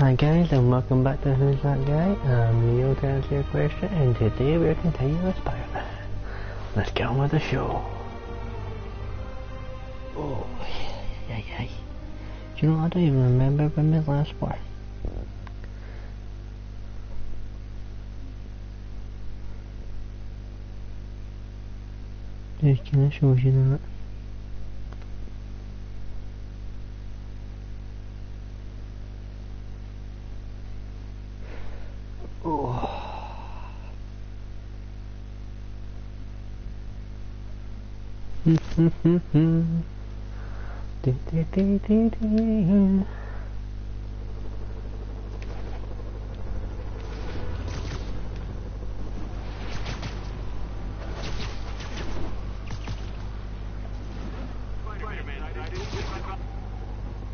Hi guys and welcome back to Who's That Guy. I'm Leo to answer your question and today we're continuing Spider-Man. Let's get on with the show. Oh, yeah, yeah. Do you know, I don't even remember when we last were. Just gonna you. I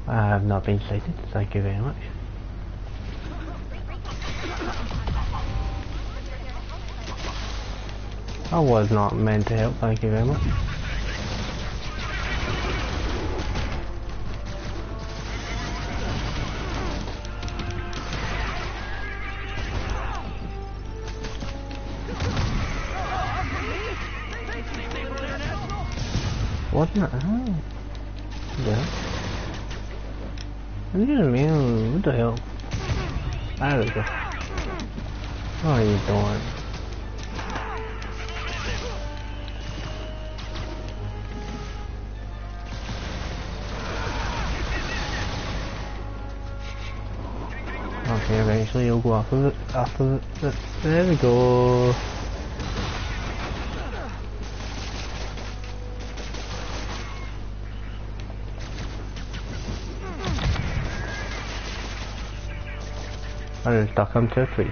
have not been sighted, thank you very much. I was not meant to help, thank you very much. What? Yeah. What the hell? There we go. What are you doing? Okay, eventually you'll go after it. After it. There we go. and stuck on Jeffrey.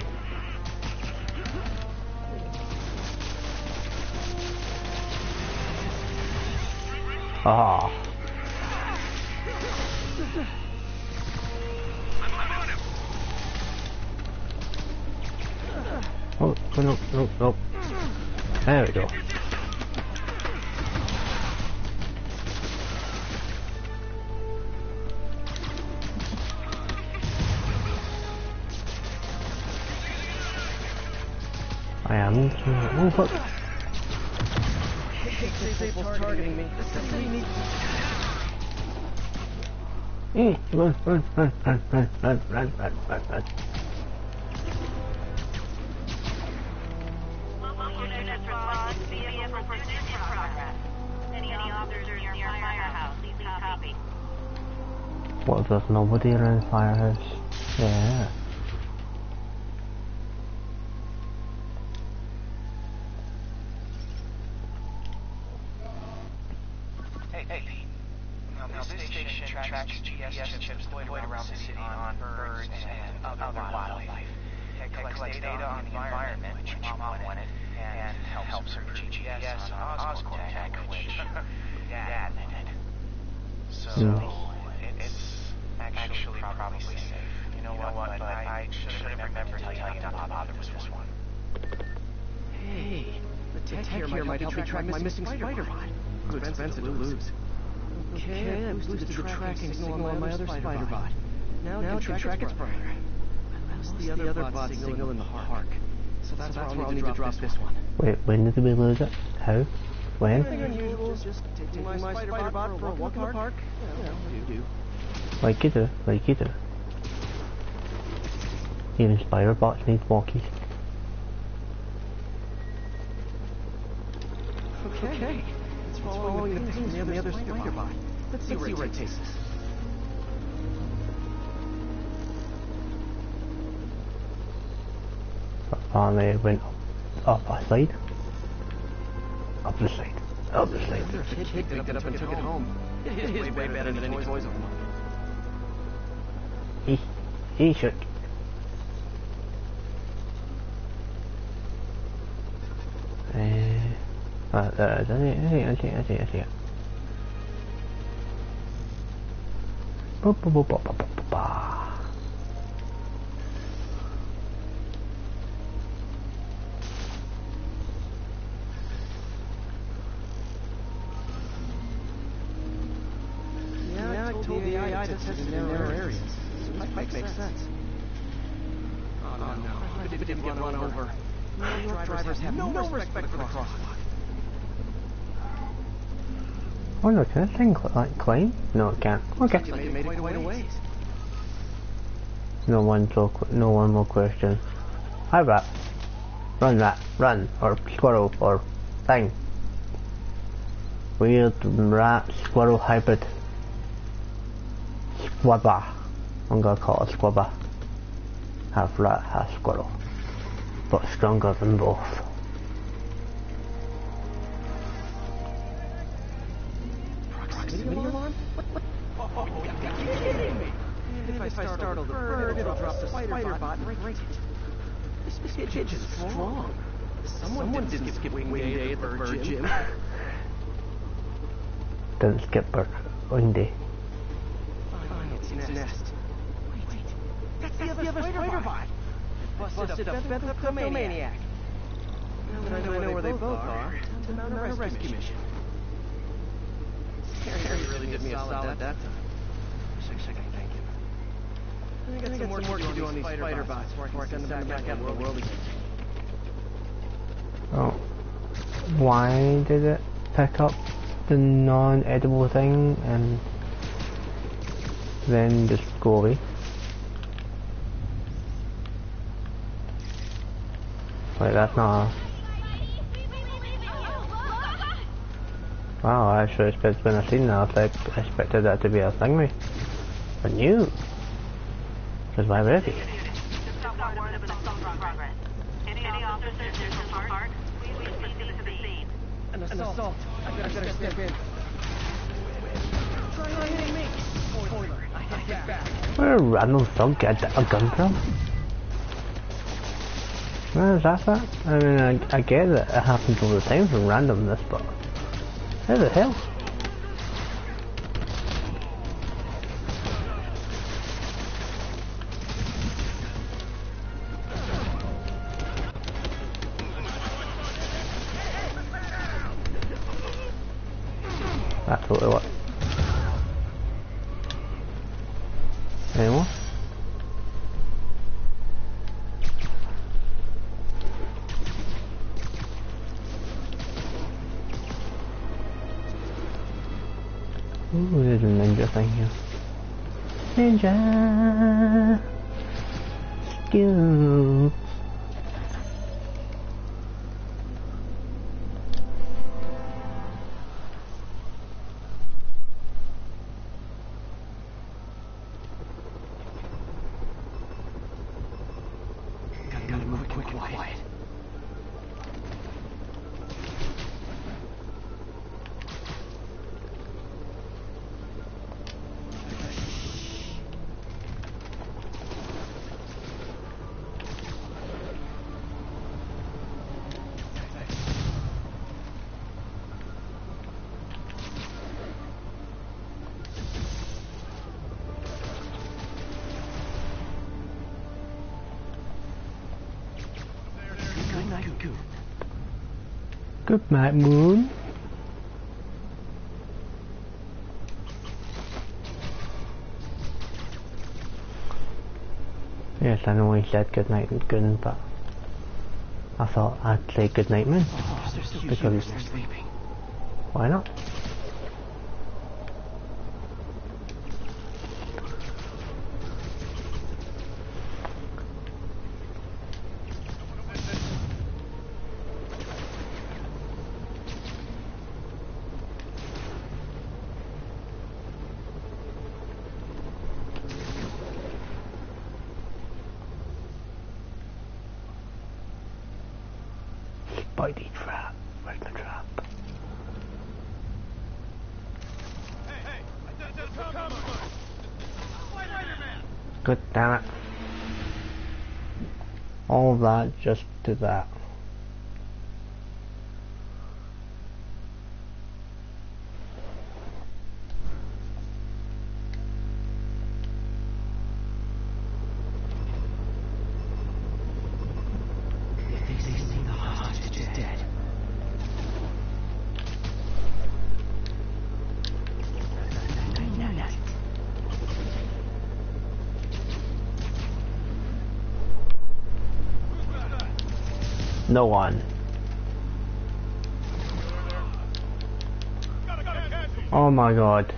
Ah. Oh, no, no, no. There we go. Run, run, run, run, run, run, run, run, run. What there's nobody around the firehouse? Yeah. Spider bot. Now it can track its brother. I lost the other bot signal in the park. So that's why I'll need to drop this one. Wait, when did we lose it? How? When? Nothing unusual, just taking my spider bot for a walk in the park. You know, you do? Like you do, like you do. Even spider bots need walkies. Okay. It's following the pings from the other spider bot. Let's see where it takes us. It went up, up a side. Up the side. Up the side. Kid picked it up and took it home. It is way better than any toys of mine. He, he should. Ah, I see, I see, I see, I see, I see. Ba, ba, ba, ba, ba, ba, ba, have no respect for the crosswalk. Oh no, can this thing cl like climb? No, it can't. Okay. Looks like you made it quite a ways. No one, so no one more question. Hi, rat. Run, rat. Run. Or squirrel. Or thing. Weird rat squirrel hybrid. Squabba. I'm gonna call it squabba. Half rat, half squirrel. But stronger than both. Proximity alarm? What? What? Oh, you gotta be kidding me! If I startle the bird, it'll drop the spider bot and break it. This pigeon's strong. Someone didn't skip wing day at the bird gym. Didn't skip bird. Windy. Find its nest. Wait, wait. that's the other spider bot. Busted up the kleptomaniac. Now that I know where they both are, to mount a rescue mission. Harry really did me a solid that time. Sick, sick, thank you. I got some work to do on these spider bots before I can send them back out in the world again. Oh. Why did it pick up the non-edible thing and then just go away? Wait, that's not... Wow, I actually it's been a scene now. I expected that to be a thingy. A new. Because why would it be? An assault. I better, better step in. Try hitting me. Spoiler. I. Where did random thug get a gun from? Where is that at? I mean, I, I get that it happens all the time from randomness, but... Where the hell? Ooh, there's a ninja thing here. Ninja! Skill! Good night, Moon. Yes, I know he said good night and good, but I thought I'd say good night, Moon. Oh, Because- sleeping. Why not? Spidey trap. Where's the trap? Good damn it. All that just to that. They say the hostage is dead. No one. Oh my god.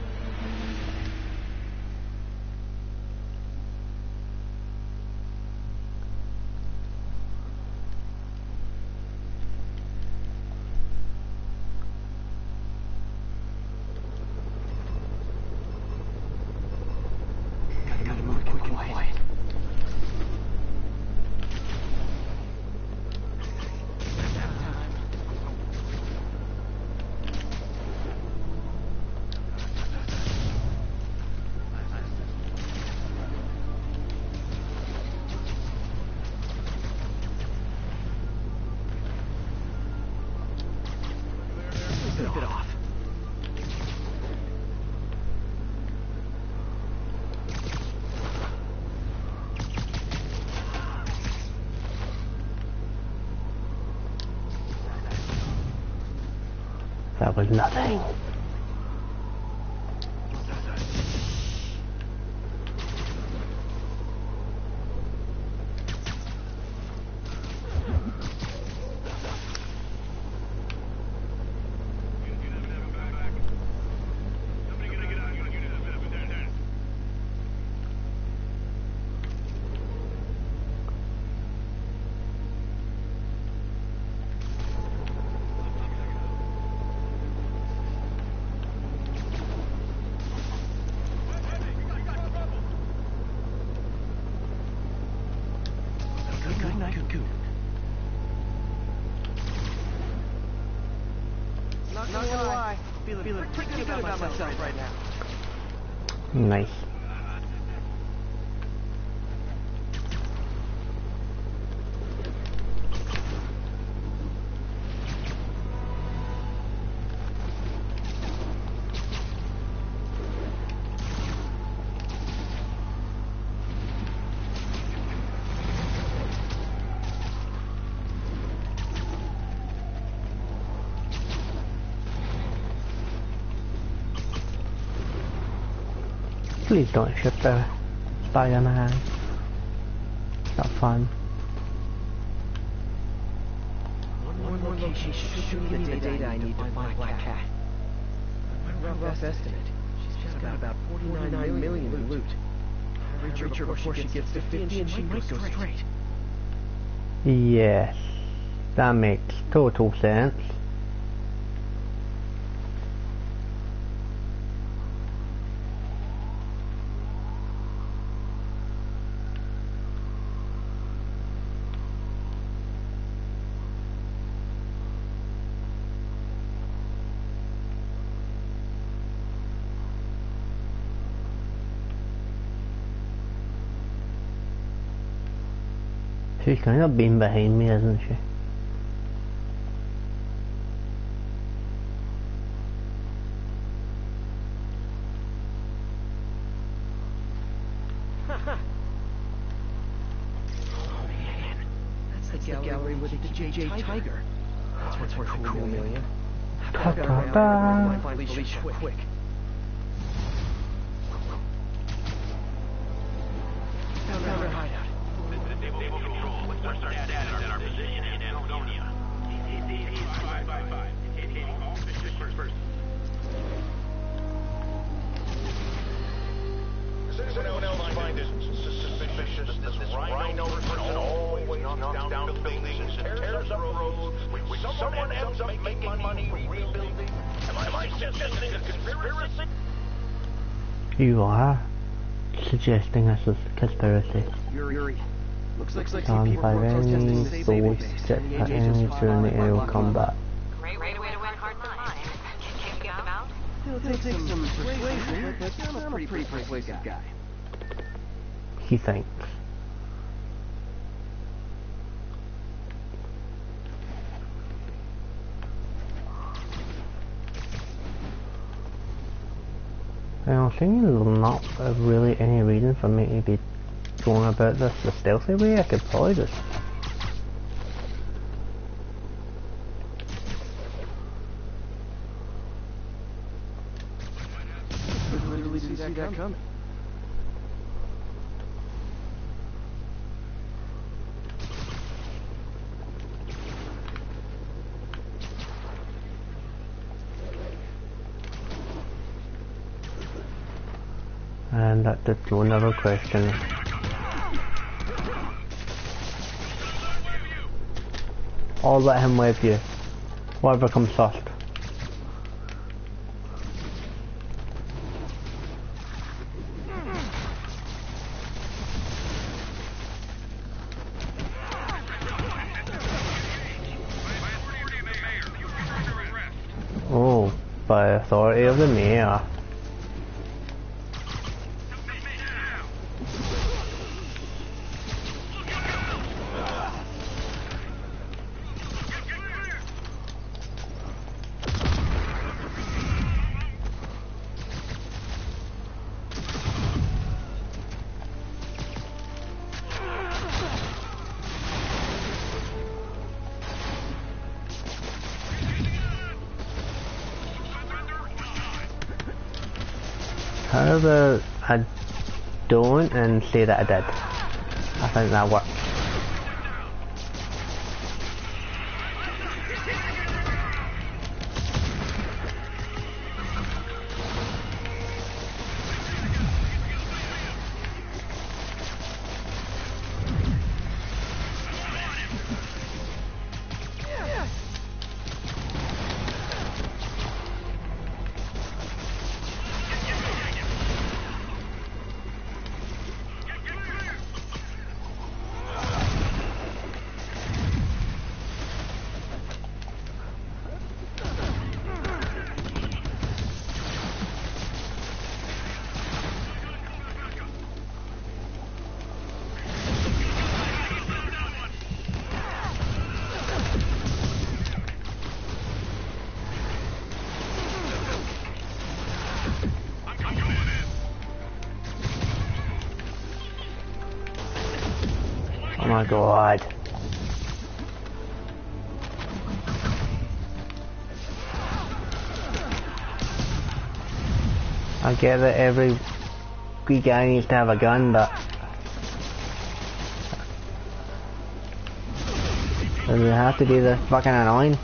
Nothing. Good, good night, good, good. Not, not gonna lie, feeling, feeling pretty, good about, myself right now. Nice. Please don't ship the Spider-Man. Not fun. One more location should shoot me the data I need to find Black Cat. My rough estimate. She's got about 49 million in loot. I'll reach her before she gets to 50 and she might go straight. Yes. That makes total sense. Kind of been behind me, isn't she? Oh man, that's the gallery with the JJ Tiger. That's what's worth a cool million. Ta ta ta. Find quick. Conspiracy. Yuri. Looks like like by were protesting any the safe source set And the at any turn the aerial combat. Great way to win hearts and minds. Check them out. It'll take some persuasion, but I'm a pretty, pretty persuasive guy. He thinks. I think uh, really any reason for me to be going about this the stealthy way. I could probably just Didn't see that coming. And that did another question. I'll let him with you. Whatever comes first. About I don't and say that I did? I think that works. Get that every good guy needs to have a gun, but... Does it have to be this fucking annoying?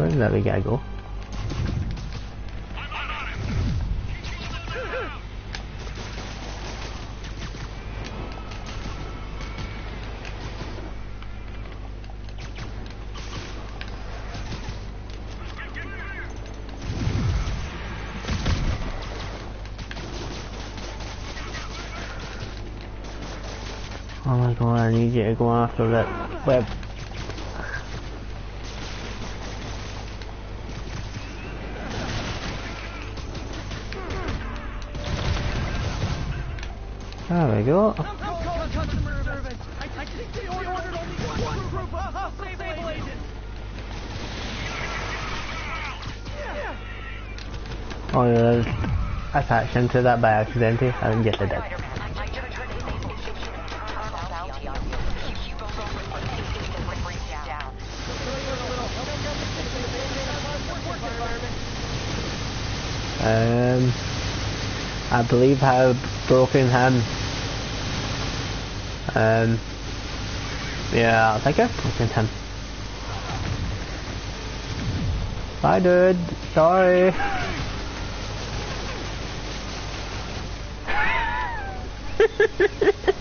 Where did that big guy go? Oh my god, I need you to go after that web. Agents. Yeah. Oh yeah, I attached him to that by accident. I didn't get the dead. Um, I believe have broken him. Um, Yeah, I'll take it. Okay, 10. Bye, dude. Sorry.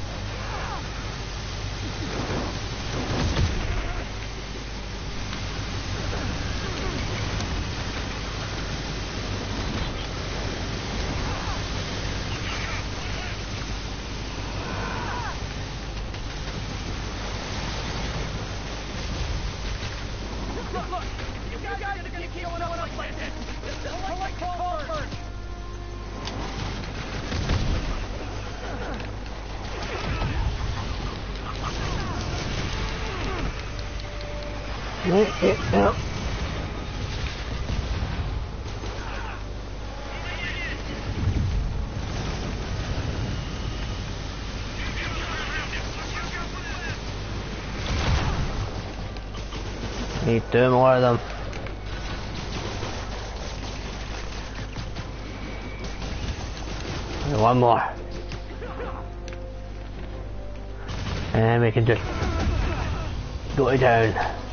Yeah, yeah, yeah. Two more of them. And one more. And we can just go down.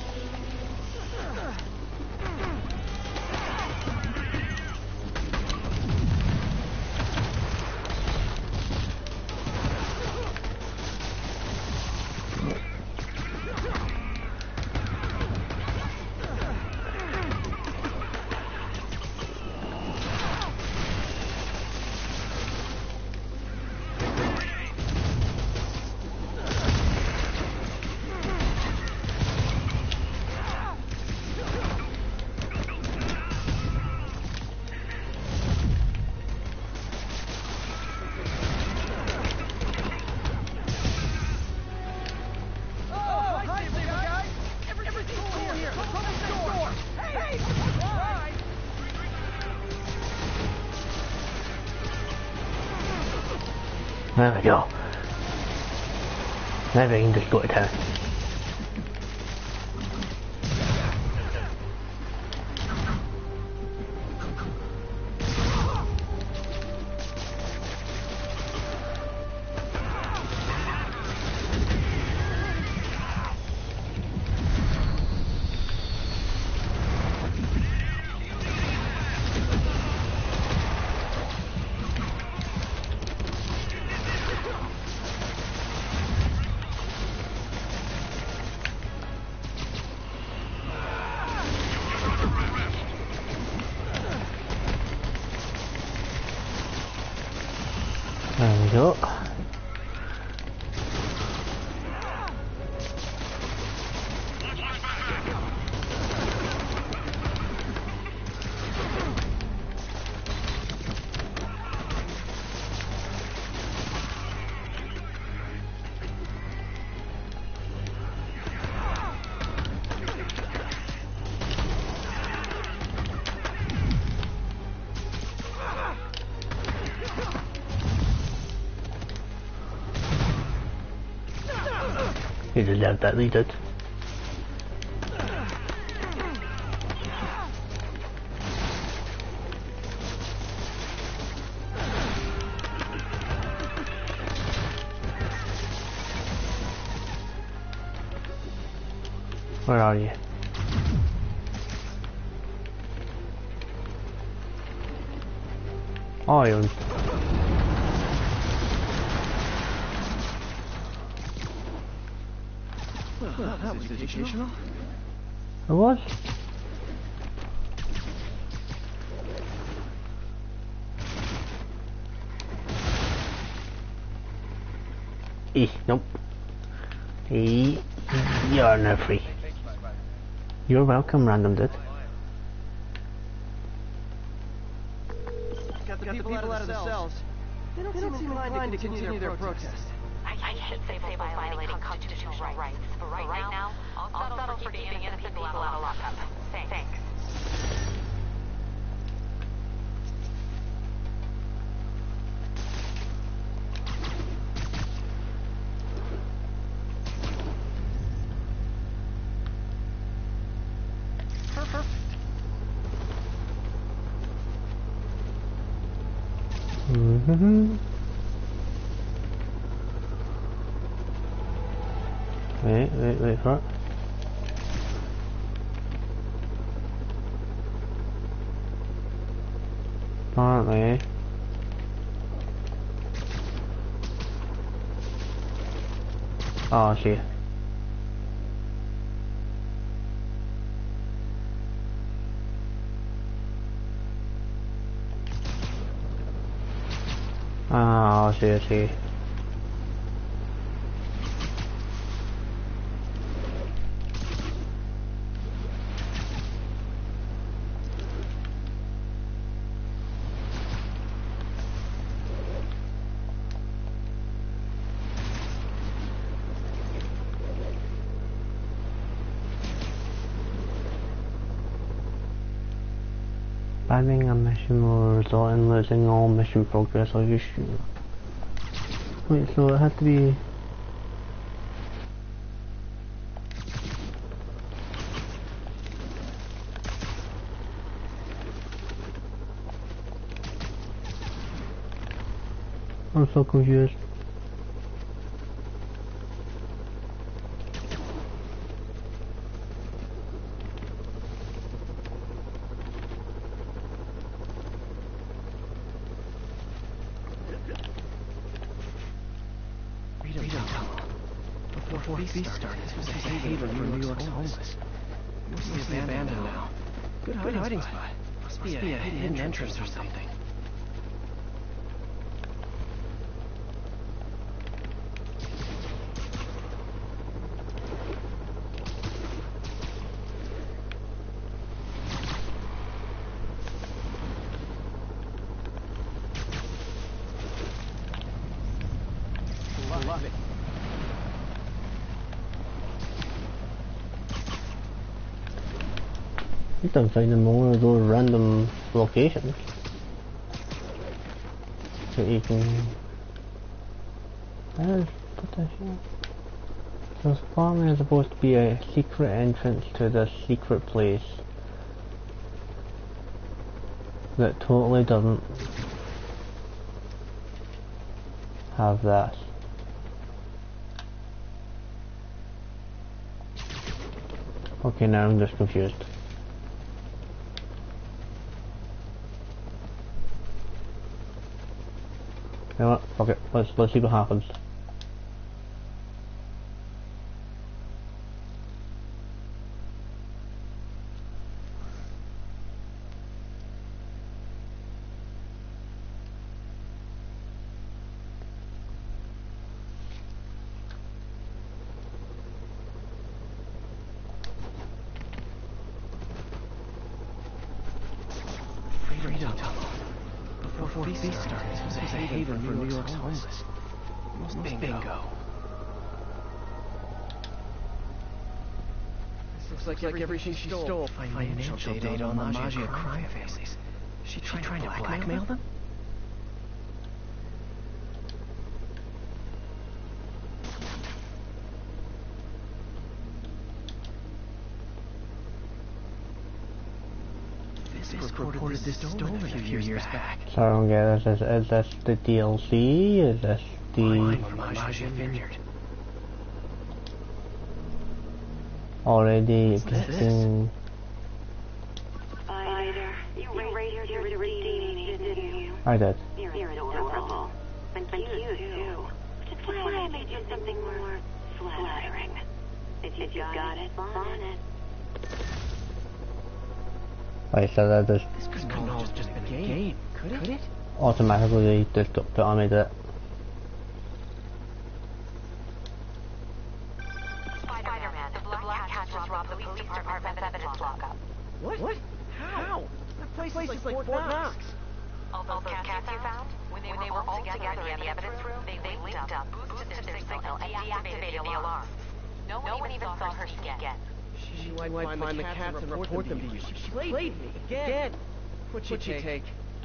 Just left that lead out. Where are you? Oh, you're Well, that was educational. It was? E, nope. E, you're not free. You're welcome, random dude. Got the people, out of the cells. They don't, seem inclined to continue their protest. I, I can't say they violating constitutional rights, but right, now, I'll settle for keeping innocent people out of lockup. Thanks. Mm-hmm. Wait, wait, wait for it. Apparently. Oh, I see. See. Banning a mission will result in losing all mission progress you sure? Wait, so it had to be... I'm so confused. Rita, Rita, before, before Feast started, this was a haven for New York's homeless. Mostly abandoned now. Good hiding spot. Must be a hidden entrance or something. Love it. You don't find them all of those random locations. That you can... There's potential. So apparently there's supposed to be a secret entrance to this secret place. That totally doesn't have that. Okay, now I'm just confused. It. Let's let's see what happens. Freedom Tunnel. Before Feast started, this was a haven for New York's homeless. Most bingo. This looks like, like she stole financial data on the Maggia crime families. She trying, trying to blackmail them? This is reported this stolen a few years back. So I don't get this. Is, is this the DLC? Is this the... Mine from Maggia Vineyard. Already What's this? existing... You raided your redeeming, didn't? I did. You're, you're adorable. And cute, too. Which is why I made you something more flattering. If you got it, on it. Like I said, that just This couldn't just been a game, could it? Could it? automatically just got put on me that Spider-Man, the Black Cat just robbed the police department's evidence lockup. What? What? How? That place, is like Fort Knox. All those cats you found, when they, were all together in the evidence room, they, linked up, boosted their signal, and deactivated the alarm. No one even saw her again. She might find, find the cats and report them to you. She played me again. What'd she take?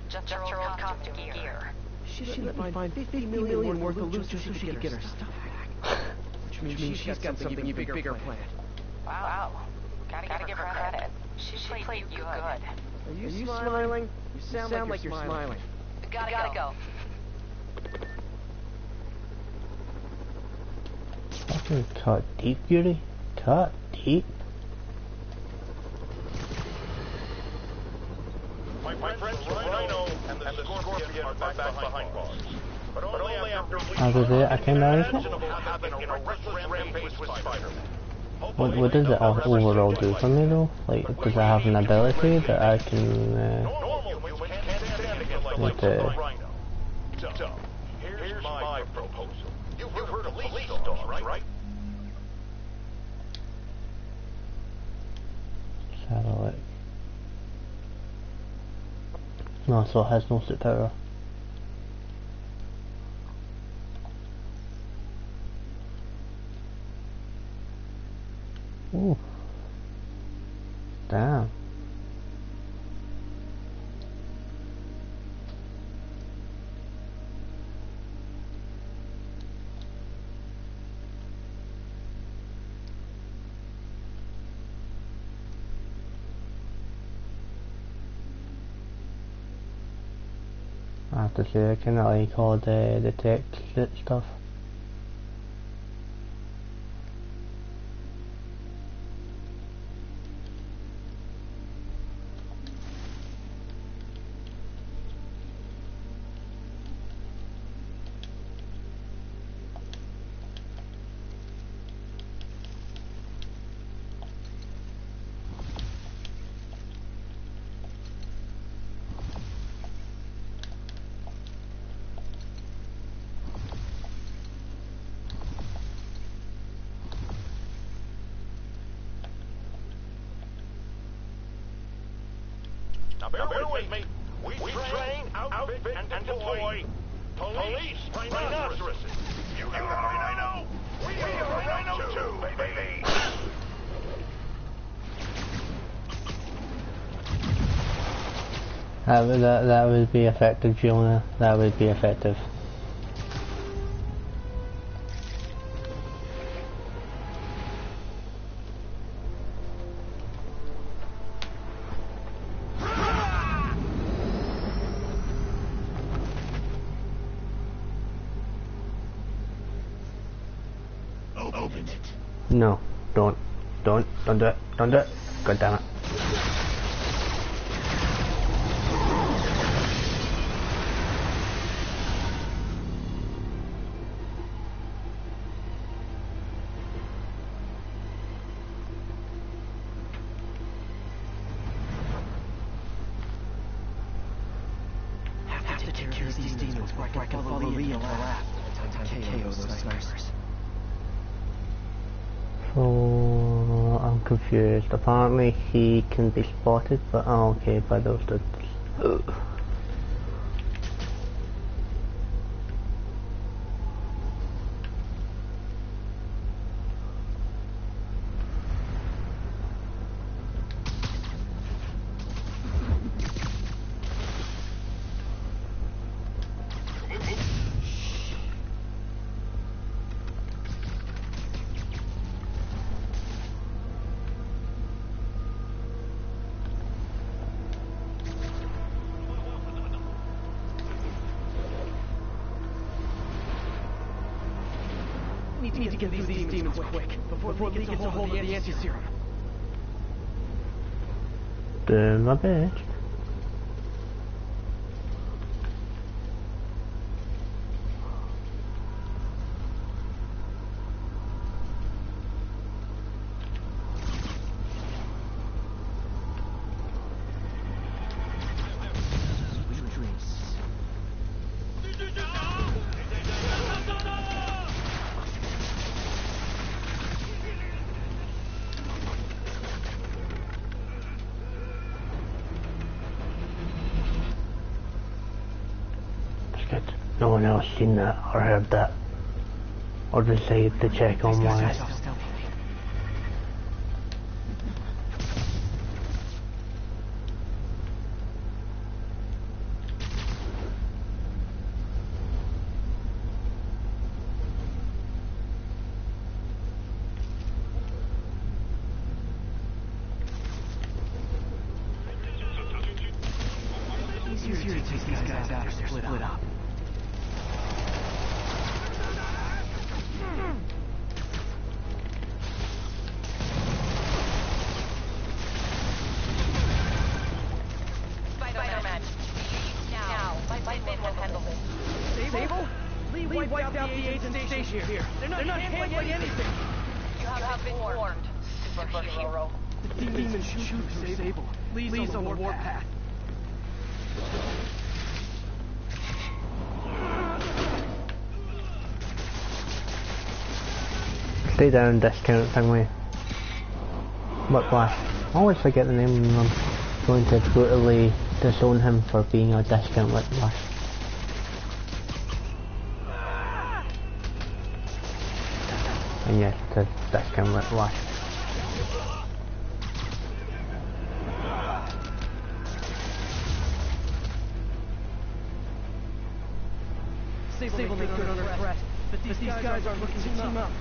Just her old costume gear. She let me find 50 million worth of loot just so she could get her stuff back. Which means she's got something even bigger planned. Wow. Gotta, gotta give her credit. She, played you good. Are you, smiling? You sound, like, you're smiling. Gotta, go. fucking Hmm, Cut deep, beauty. Cut deep. My, my friends Rhino and the, and the Scorpion are back, back behind bars. But only after we How does it? I can manage it. imaginable havoc in a restless rampage with Spider-Man. What, what does it overall do for me though? Like, does it have an ability that I can, uh, Like, uh, here's my proposal. You've heard of right? look. No, so it has no superpower. Ooh. Damn. I have to say, I of like all the, the text stuff. Now bear, bear with me. We, we train, outfit, and, and deploy police rhinoceroses. You got a rhino? We have a rhino too, baby. That would, that, that would be effective, Jonah. That would be effective. Open it. No, don't, don't, don't do it, don't do it. God damn it. Have to take care of these demons before I can follow Li into the lab. Time to KO those snipers. So, I'm confused. Apparently he can be spotted, but oh, okay, by those dudes. Else seen that or heard that. Or decided to check on why. Down, discount thingy. Whiplash. Uh, I always forget the name I'm going to brutally disown him for being a discount whiplash. And yes, a discount whiplash. Sable good threat, but these, these guys are looking to team up.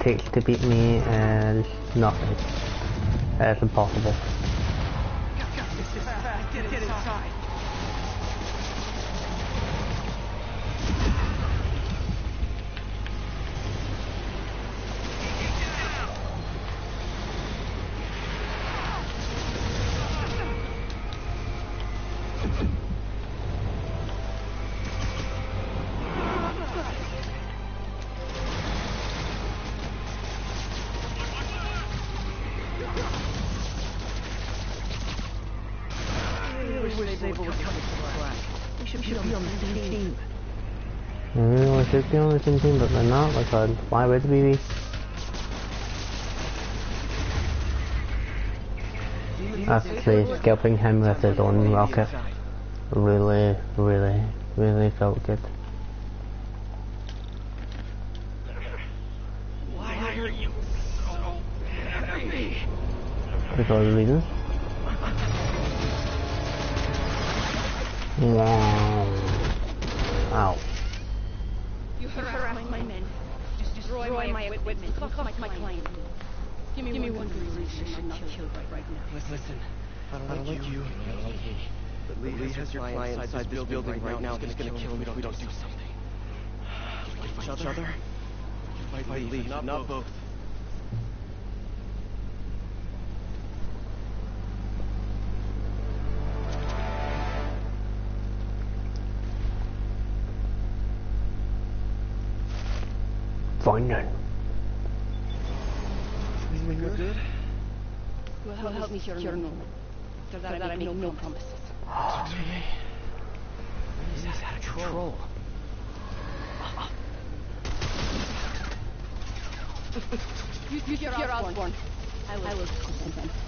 Takes to beat me uh, is nothing. Uh, it's impossible. Want to be on the same team, but they're not. Like, uh, why would we be? Actually, scalping him with his own rocket really, really, really felt good. Why are you so heavy? Because reasons. But Li, Li your client inside this building right now. He's gonna kill me if we don't do something. Fight each other? Fight, fight Li, not both. Fine then. You're good? Will help, help me here no. So that, I make no, no promises. He's out of control. You, you, you're Osborn. I will, I will.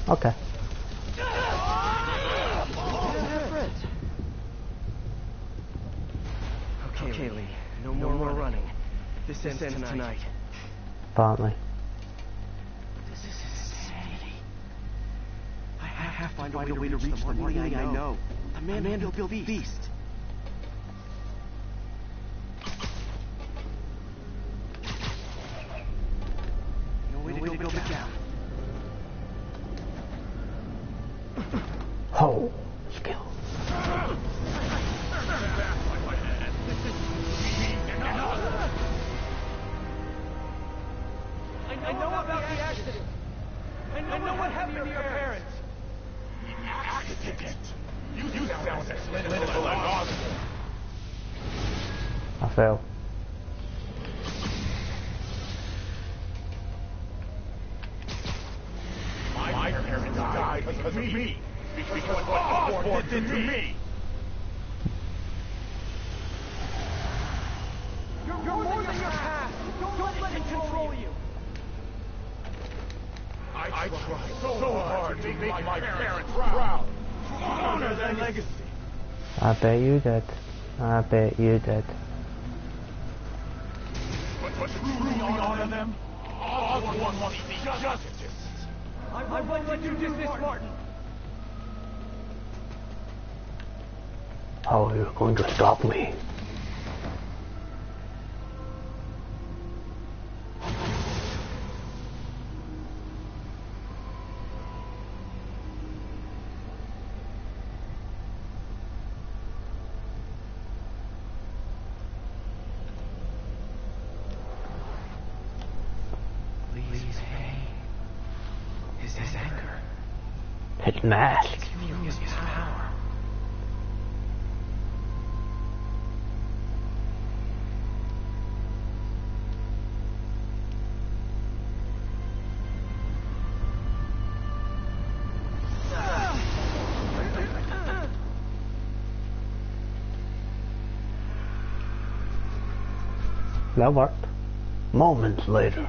Okay. Okay, Li. No, no more, running. This, ends, ends tonight. Apparently. Find, a way to reach the Marty I know. The man, man will build beast. You did. But, but to truly honor them, Osborn must be justice. I won't, I won't let you do this, Martin. How are you going to stop me? His mask. That worked. Moments later.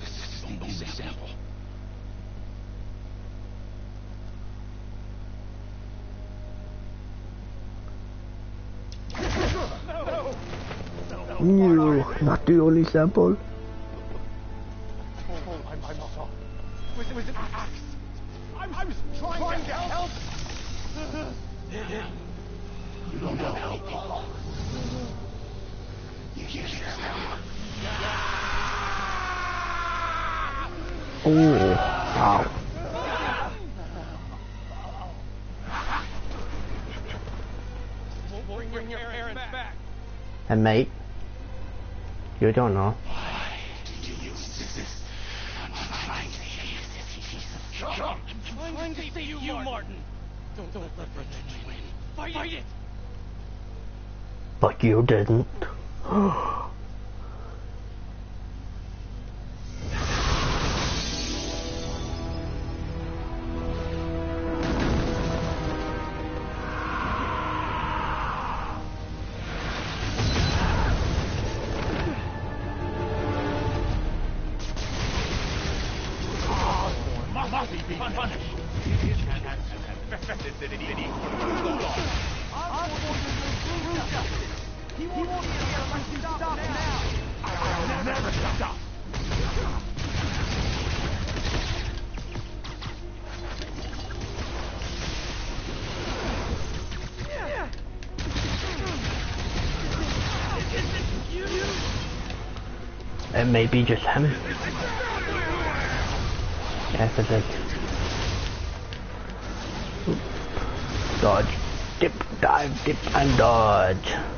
This is the only sample. No, oh, not the only sample. Was it, was it axe? I, I was trying, trying to help. You don't know help people. You use them. Oh, wow. Bring, bring your parents back. And mate, you don't know. But you did you may be just him. Yes, it is. Dodge. Dip, dive, dip, and dodge.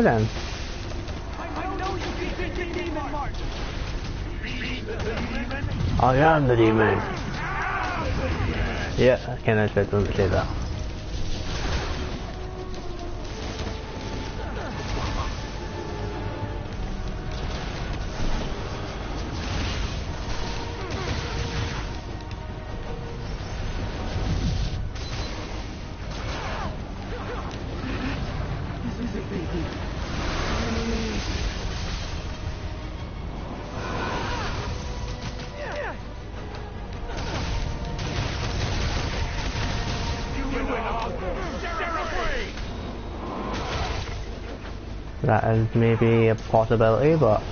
Okay then. I know you beat the demon, Martin! I am the demon. Yeah, can I try to say that? That is maybe a possibility, but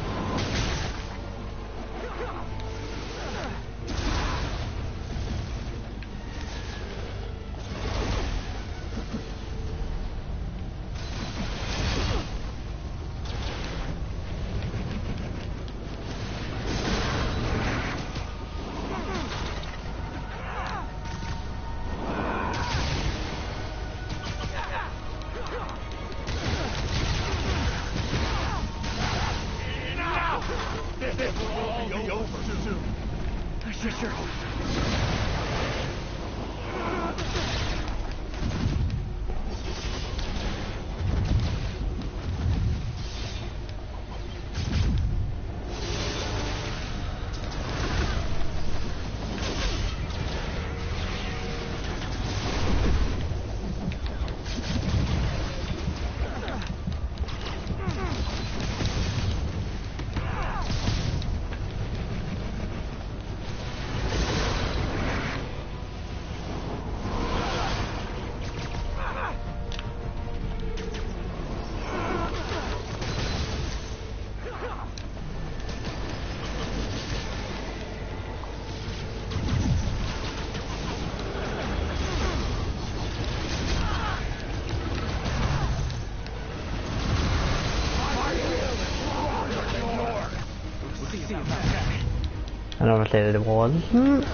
it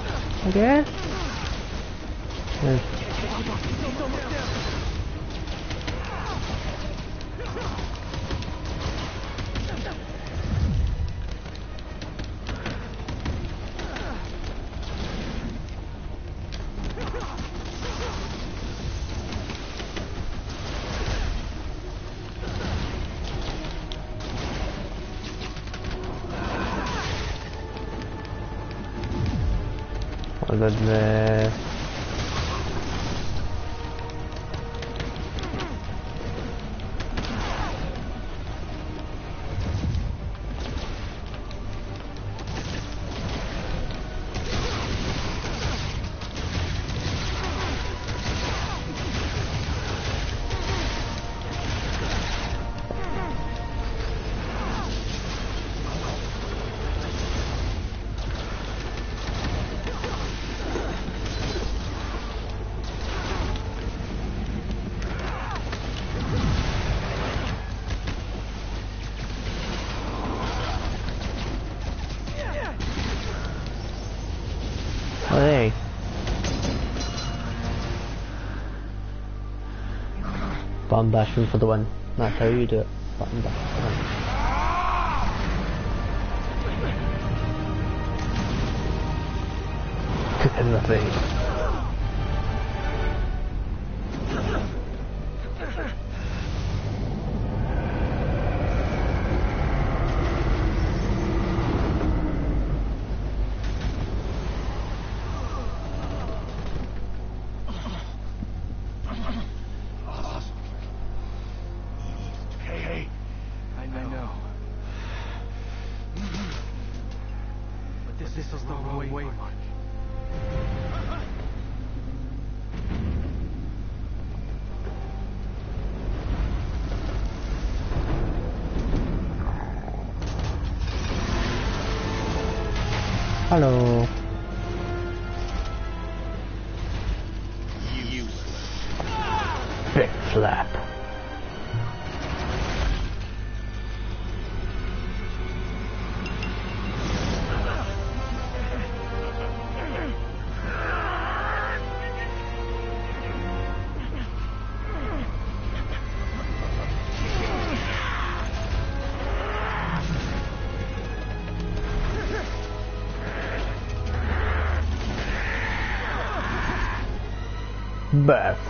Bomb bashing for the win. That's how you do it. Button bash for the win. In the face. Hello.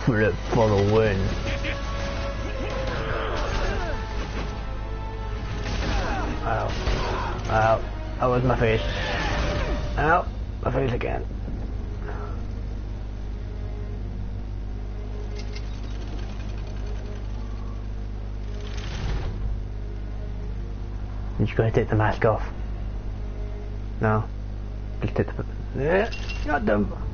Backflip for the win. Ow. Ow. That was my face. Ow. My face again. You just gotta take the mask off. No. Just take the... Yeah, got them.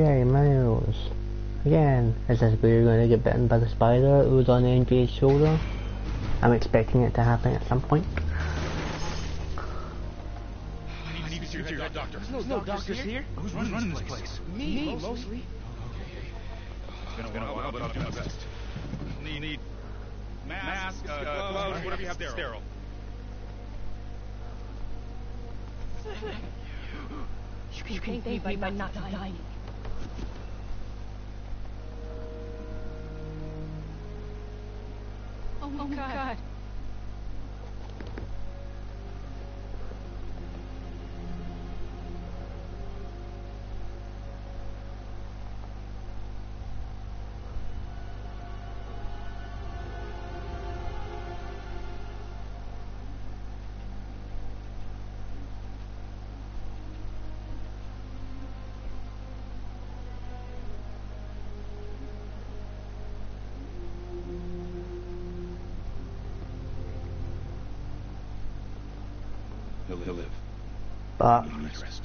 Yeah, Miles. Again, is this where you're going to get bitten by the spider who's on Andrea's shoulder? I'm expecting it to happen at some point. I need to see your head doctor. There's no, doctors here. Who's running, running this place? Me, mostly. It's been a while, but I'll do my best. Need, need mask, uh, gloves, whatever you have there. Sterile. You can save me by not dying. Oh He'll, live. But He needs rest.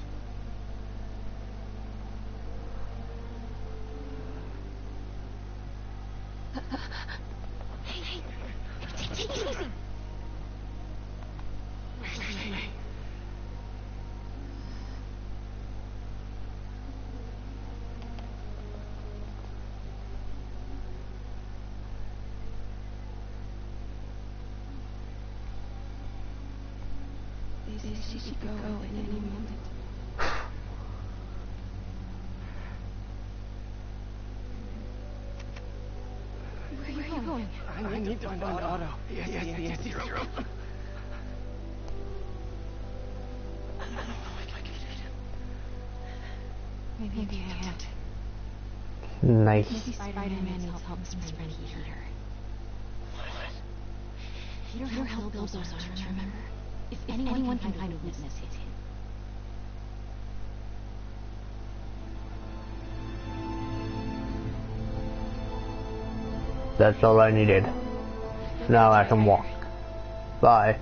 Hey, hey. Take it easy. They say she could go at any moment. Where are you going? I need to find Otto. Yes, yes, yes, zero. Maybe you can't. nice. Maybe Spider-Man needs help spread Peter. Peter helped build those arms, remember? If anyone can find a witness, it's him. That's all I needed. Now I can walk. Bye.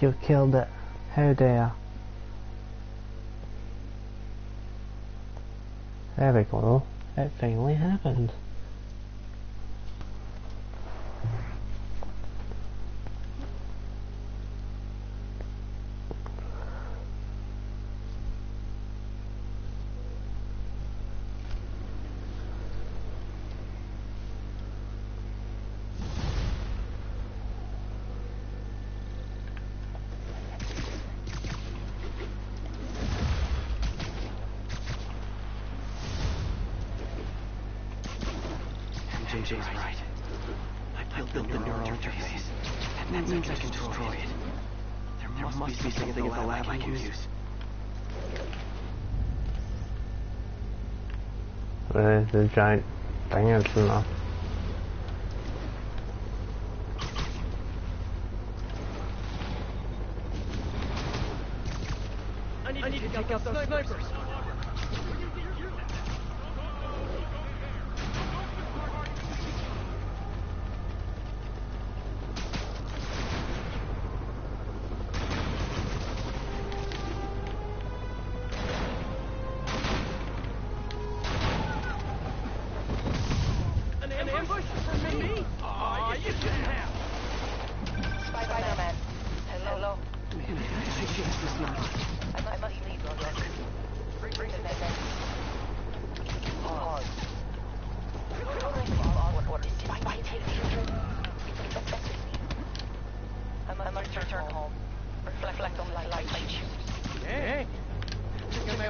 Knew you killed it. Oh, How dare. There we go. It finally happened. Giant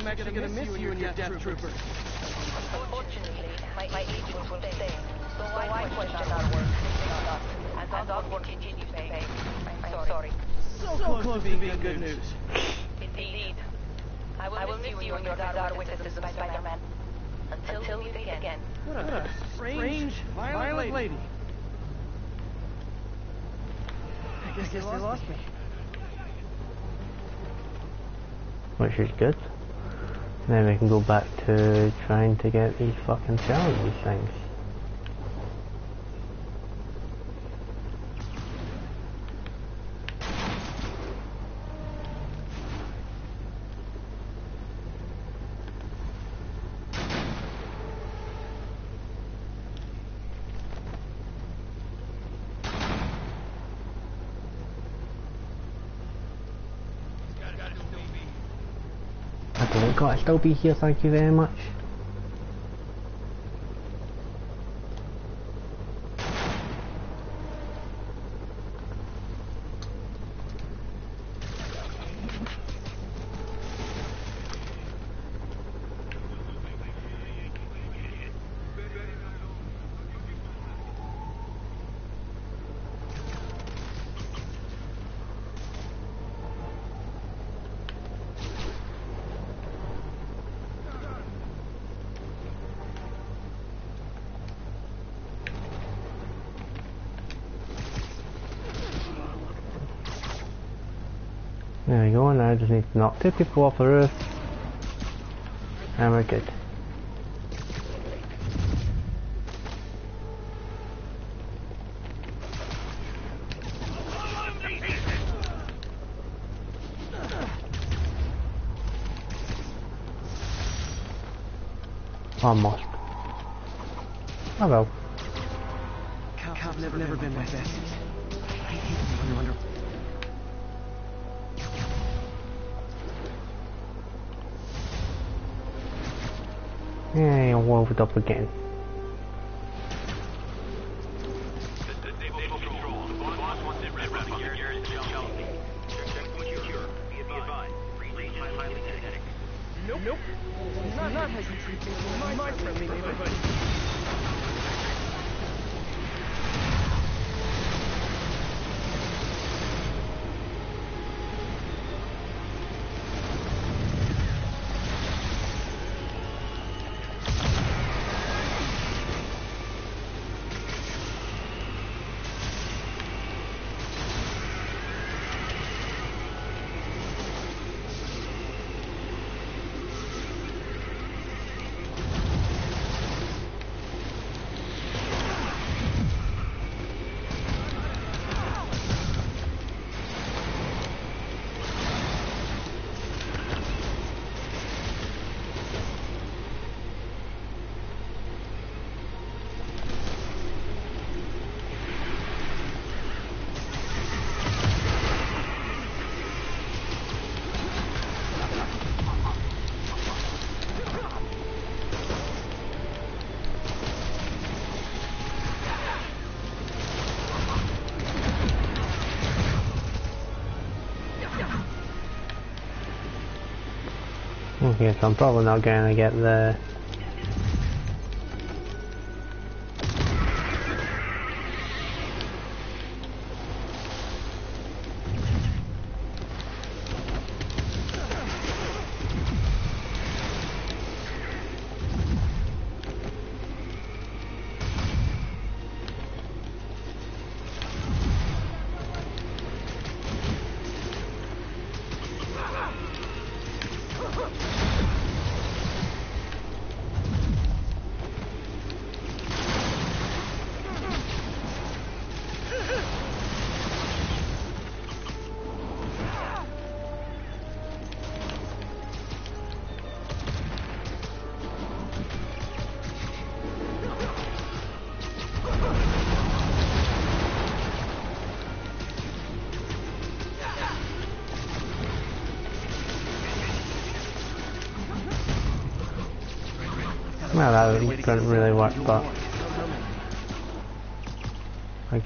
I'm actually gonna miss you and your death troopers. Unfortunately, my, my agents will stay. So I question our work. As our dog will continue to pay. I'm sorry. So close to being good news. Indeed. I will, I will miss you and your bizarre witnesses of Spider-Man. Until, Until we meet again. What a strange, violent lady. I guess they lost me. Which is good. Then we can go back to trying to get these fucking challenges things. Gotta still be here, thank you very much. There we go, now I just need to knock two people off the. And we're good. Almost. Oh well. Cops never, never been my best. Up again. I'm probably not gonna get the...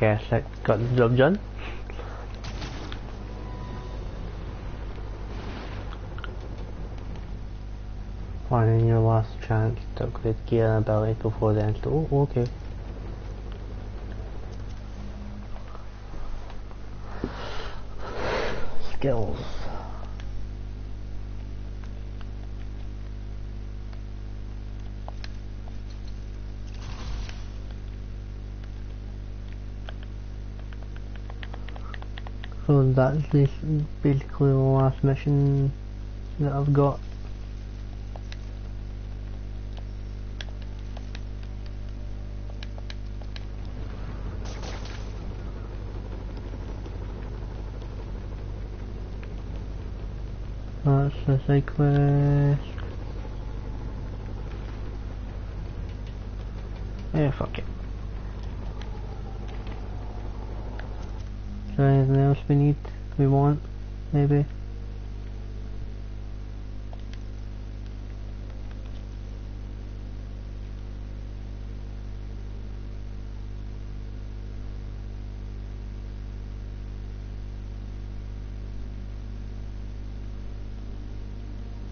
Guess it got the job done. Finding your last chance to upgrade gear and ability before the install. Oh, okay. Skills. That's this basically the last mission that I've got. That's the cyclist. Yeah, fuck it. Is there anything else we need? We want? Maybe?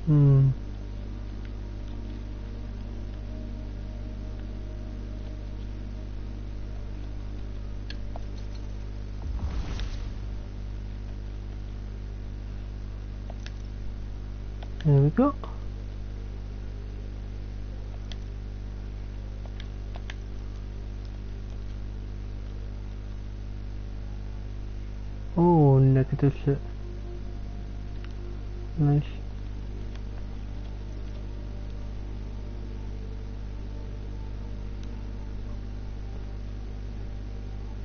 Hmm. There we go. Negative shit. Nice.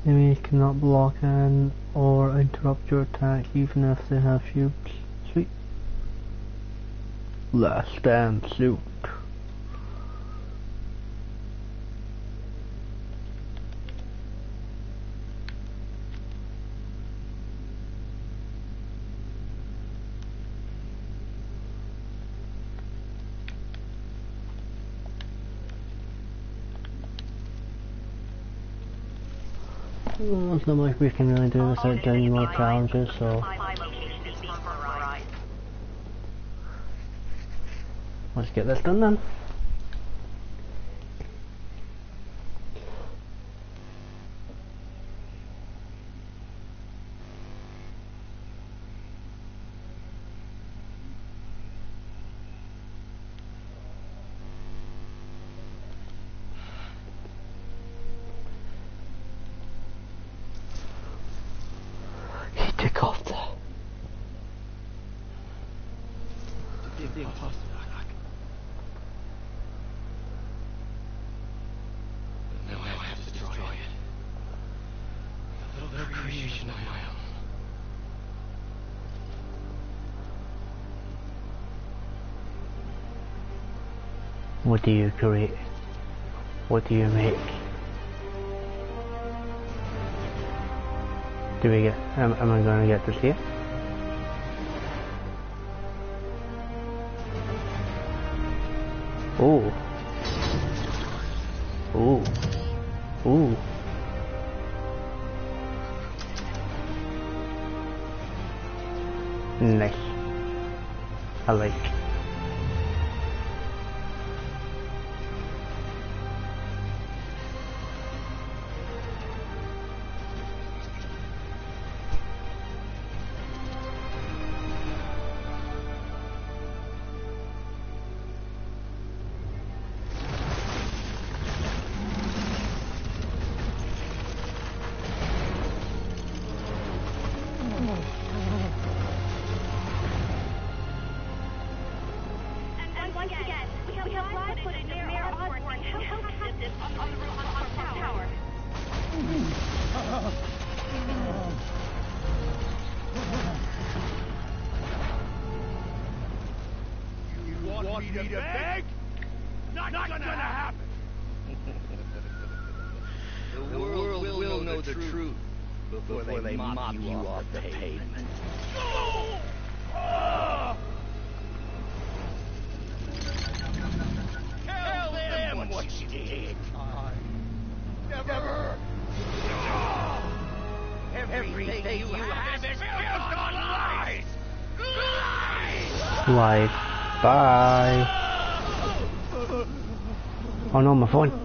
Enemies cannot block in or interrupt your attack even if they have shields. Sweet. Last stand suit. Not much we can really do without doing more challenges, so let's get this done then. He took off the Now I have to destroy it. Creation. What do you create? What do you make? Do we get, am, am I gonna get to see it? like, bye. Oh no, my phone.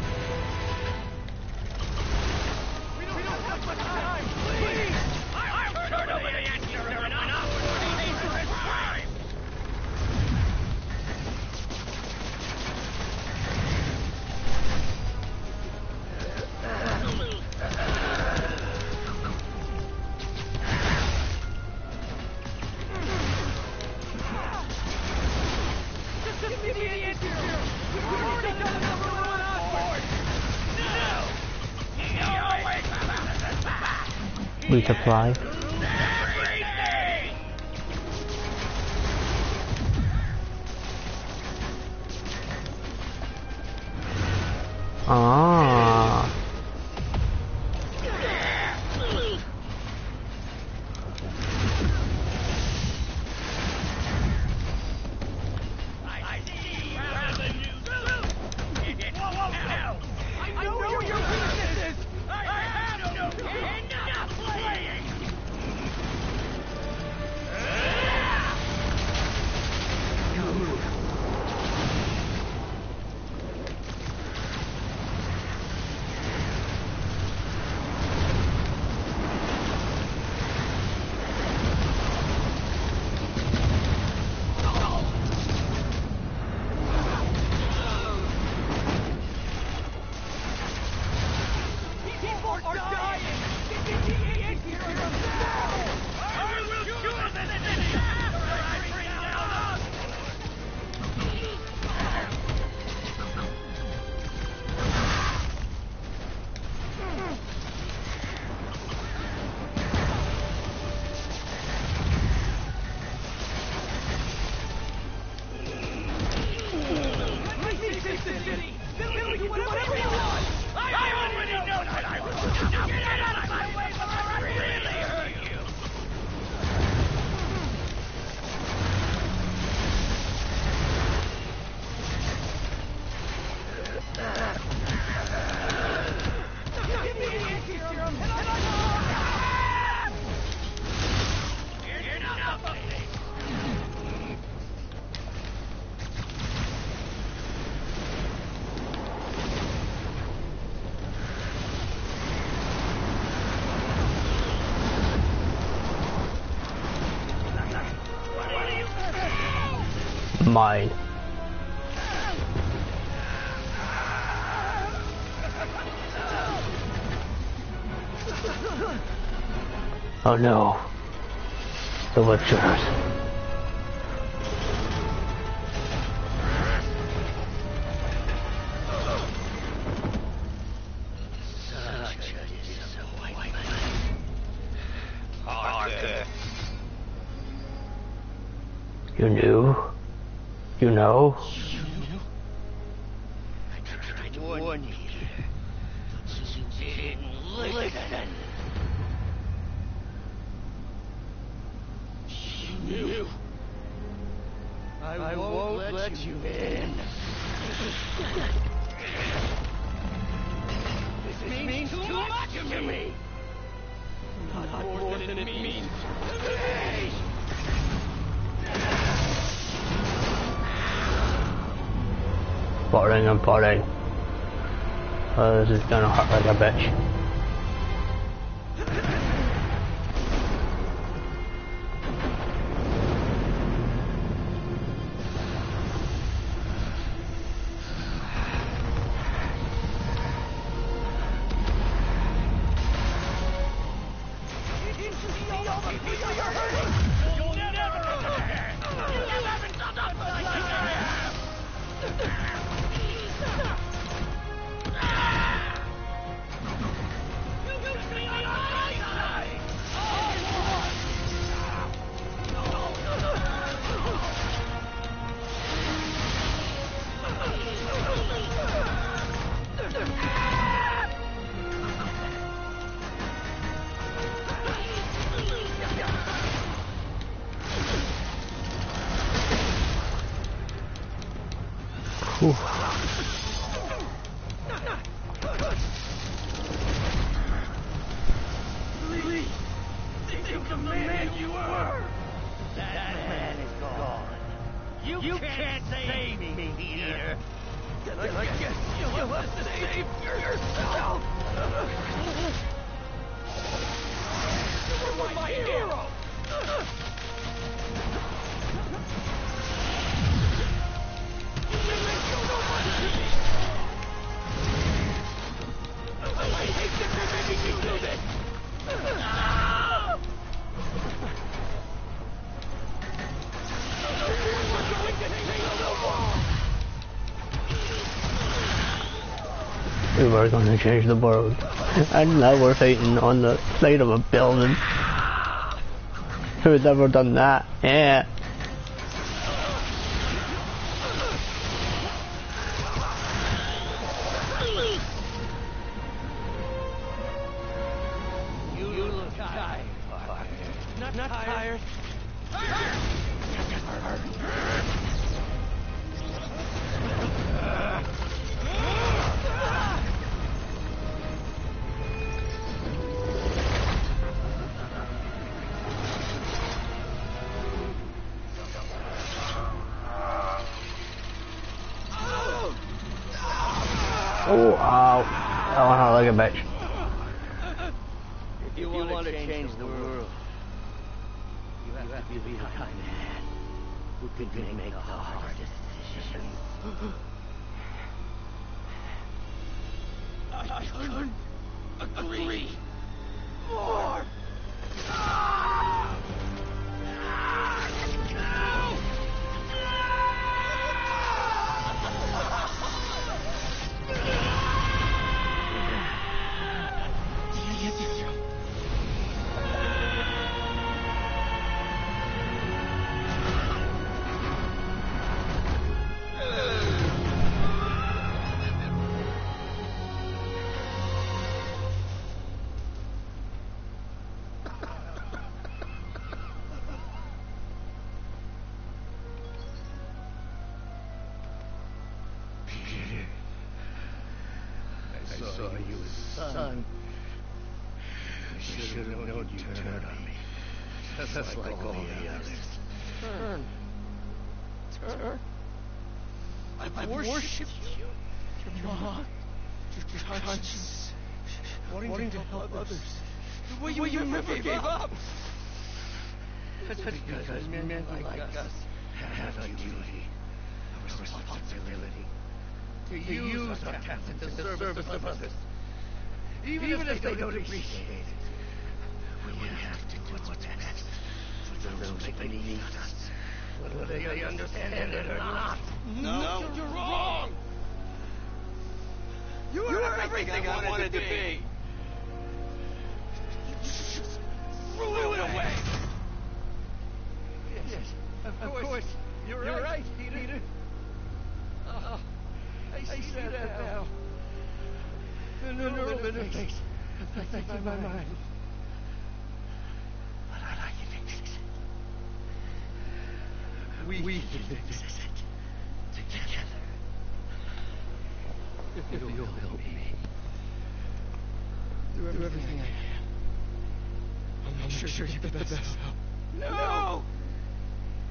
multiply Oh no. The witchers. And potting. Oh, this is gonna hurt like a bitch. Gonna change the world. Now we're fighting on the side of a building. Who's ever done that? Yeah. Gave up. That's because men like us have a duty, a responsibility to use our talents in the service of others. Even if they don't appreciate it, we will have to do what's best for those that need us, whether they understand it or not. No, you're wrong. You are everything I wanted to be. You just threw it away. Yes, of, course. You're, right, Peter. Uh, I see, that, now. The neural interface affecting my mind. But I can fix it. We, we can fix it. Together. If you'll help me. do everything I can. I'm sure, sure you the best help. No!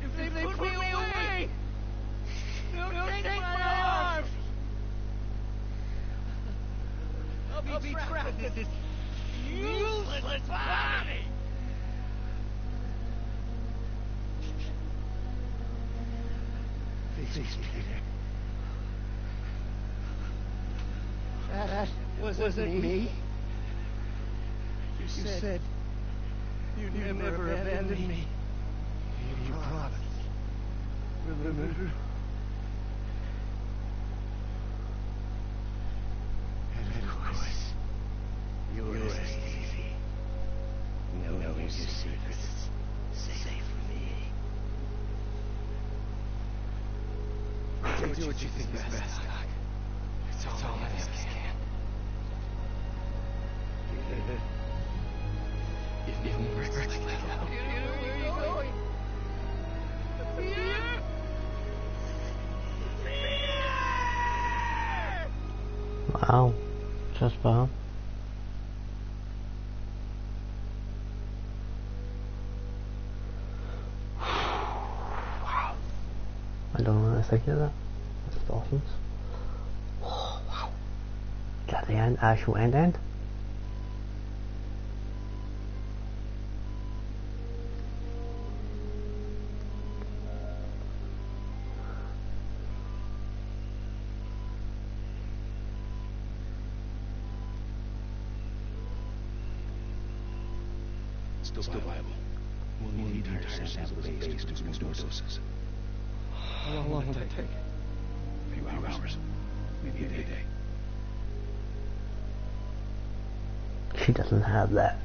If they, they put, me away! They'll, they'll take, my arms! I'll be, I'll be trapped in this useless body! Please, Peter. That wasn't me. You said you'd never abandon me. You promised. Remember? Just wow. I don't know to think of that. That's dolphins. Oh, wow. Is that the end, actual end end? Doesn't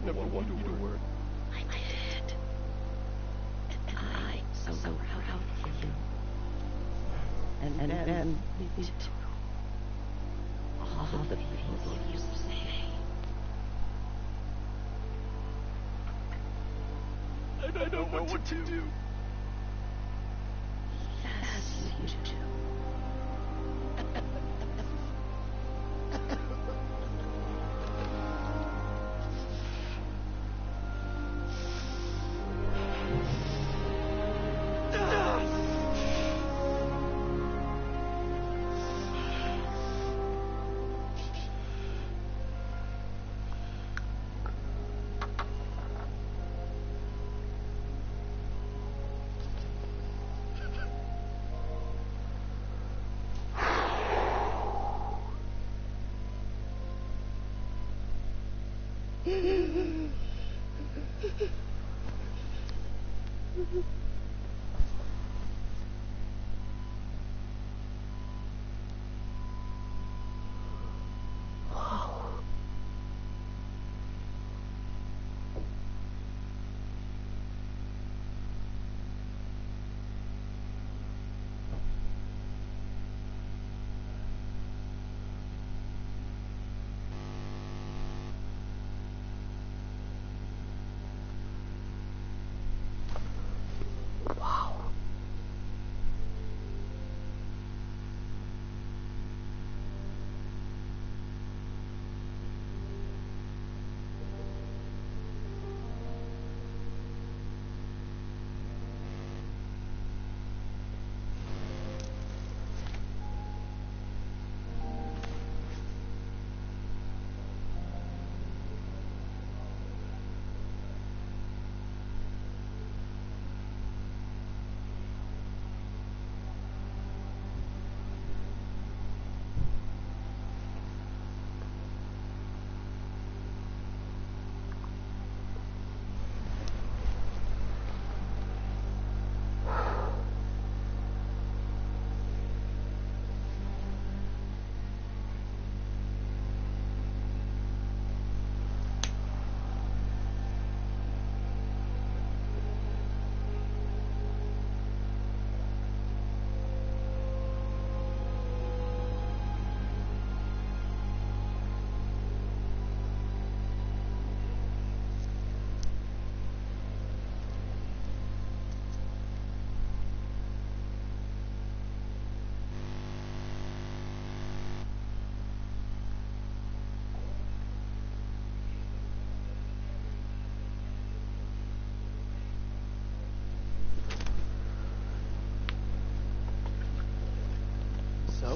I never, never wanted you to work. I did. And I so, so proud of you. And, and then we to all the people you say. I, I don't know what to do. Mm-hmm.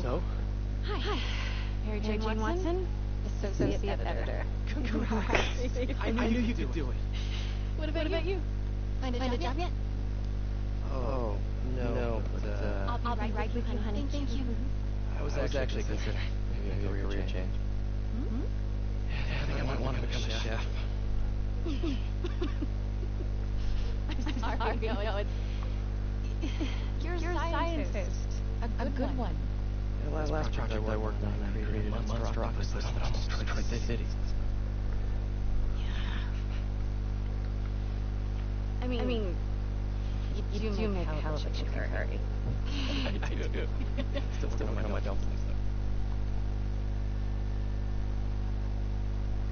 So? Hi. Hi. Mary Jane, Watson, Watson, associate, associate editor. Congrats. I knew, I knew you could do it. What about, what about you? Find a, Find job, a job yet? Oh, no. No, but, uh, I'll, I'll be right with you, honey. Thank you. I was, I was actually considering maybe a career, career change. Hmm? Yeah, I think I might want to become a chef. I'm sorry, no, no, it's... You're, You're a scientist. scientist. A, good, a good one. one. Yeah, the last, last project I worked on, I created a monster octopus that almost destroyed the city. I mean, I mean, you, you, you do make a hell of a chicken curry. curry. I, I do. Still, still don't know much else in this stuff.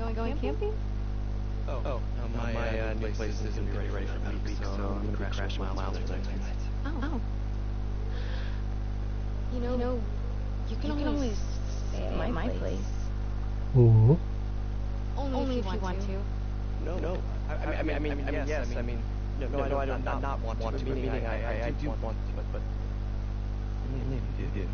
Going, going camping? Oh, oh, uh, my, my uh, new place isn't gonna be ready for about a week, so I'm gonna crash, crash my miles for the next few nights. Oh, oh. You know, you, know, you can, you can always stay at my, my place. place. Ooh. Only, Only if, you, if want, to. to. No, no. I, I, mean, I mean, I mean, yes. yes. I mean, no, no, no, I don't, not, not want, want to. Meaning, meaning I, I, I do want to, but, but maybe you do.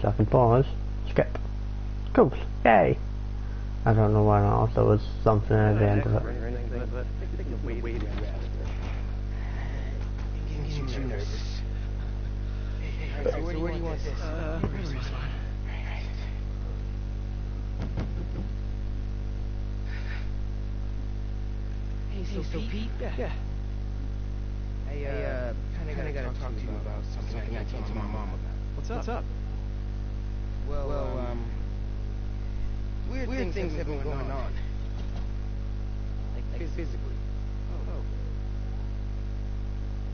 So I can pause, skip. Cool. Yay! I don't know why not. There was something at the end of it. So where do you want this? Uh, Hey, so, so Pete? Pete? Yeah. yeah. I, uh, uh kinda, kinda gotta, gotta talk to you about something, something I told to my mom about. What's up? What's up? Well, well um, weird, weird things, things have been going, going on. Like, like physically.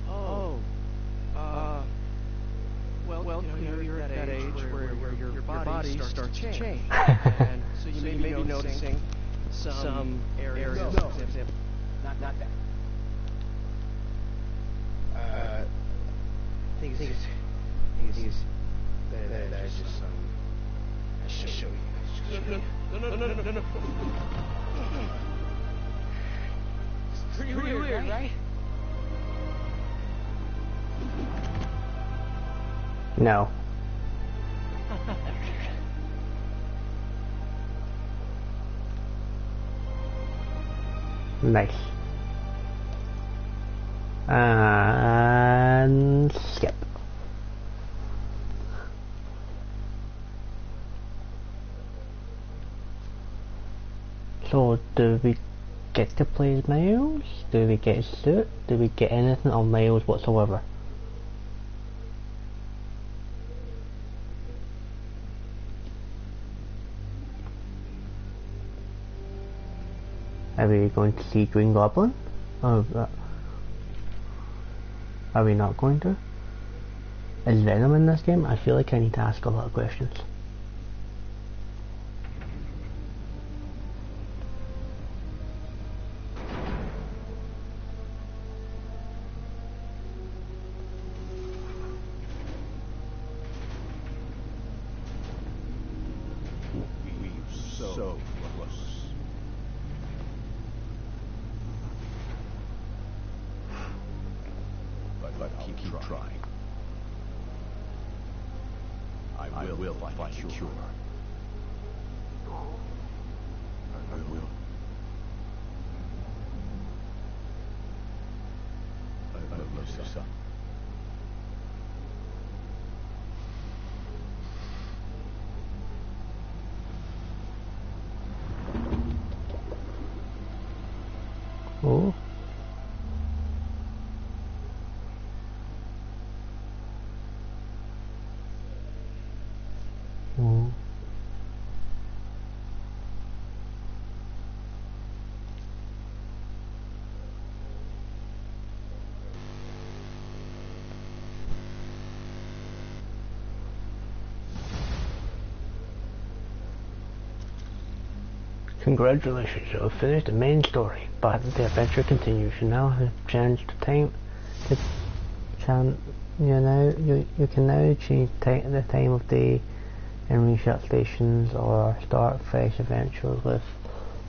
Oh. Oh. Oh. Uh, well, well, you know, you're, you're at that age where, where, where your, your body, body starts, starts to change. and so you so may, you may be noticing some, some areas. No, no. Not, not that. Uh, things, things, things, that, that, that I just, um, I should show you. No, no, no, no, no, no. It's pretty, weird, weird, right? No. nice. And skip. So, do we get to play as Miles? Do we get a suit? Do we get anything on Miles whatsoever? Are we going to see Green Goblin? Or, uh, are we not going to? Is Venom in this game? I feel like I need to ask a lot of questions. Congratulations, you have finished the main story, but the adventure continues. You now have changed the time. The chan, you know, you you can now change the time of day and reset stations or start fresh adventures with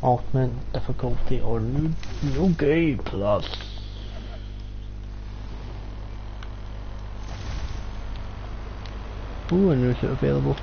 ultimate difficulty or new new game plus. Ooh, a new suit available.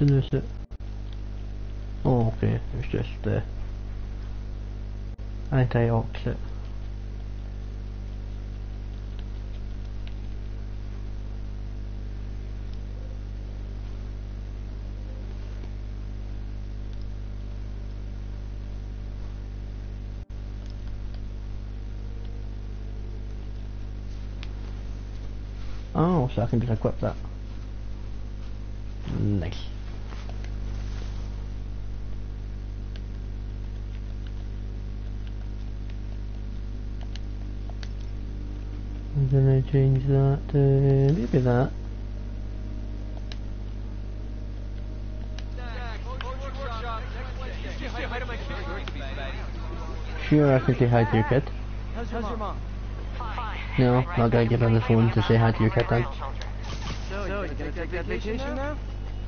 In this? it? Oh, okay. It's just the Anti-Ock suit. Oh, so I can just equip that. Nice. I'm gonna change that to maybe that. Sure, I can say hi to your kid. How's your mom? No, not gonna get on the phone to say hi to your kid then. So, you gonna take that vacation now?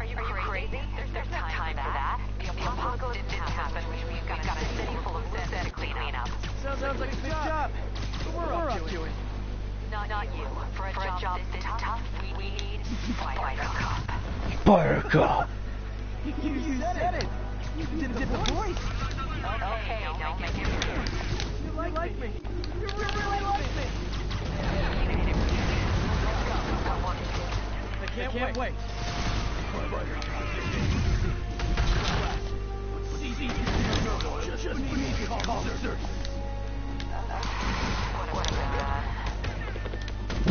Are you, crazy? There's, there's no time for that. The apocalypse didn't happen. We've got, got a city full of dead to clean up. Sounds, sounds like a big job. But we're, up to it. Not, you. Cop. Buttercup! You, said it. You did, did the voice. Okay, don't make it weird. You like, like me. You really, like me. I can't, can't wait.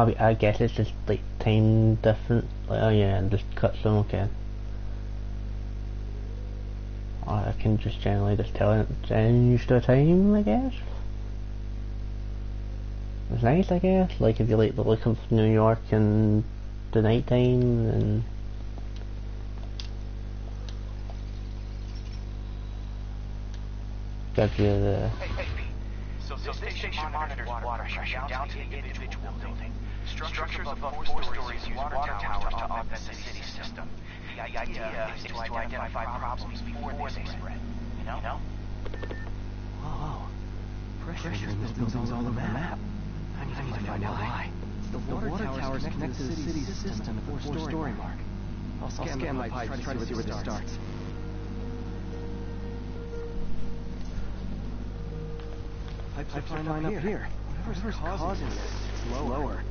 I, mean, I guess it's just like time different. Like, oh yeah, and just cut some okay. I can just generally just tell it change the time, I guess. It's nice, I guess. Like if you like the look of New York and the night time and gives you the Hey, hey, So, so this station monitors water pressure down to the individual building. Structures above four stories use water towers to augment the city system. The idea is to identify problems before they spread. You know? Whoa. Pressure in this building's all over the map. I need, I need to find out why. The water, tower's connected to the city's system at the four-story mark. I'll scan, my pipes, try to see where this starts. Pipes are fine up here. Whatever's causing this, it's lower. Here's,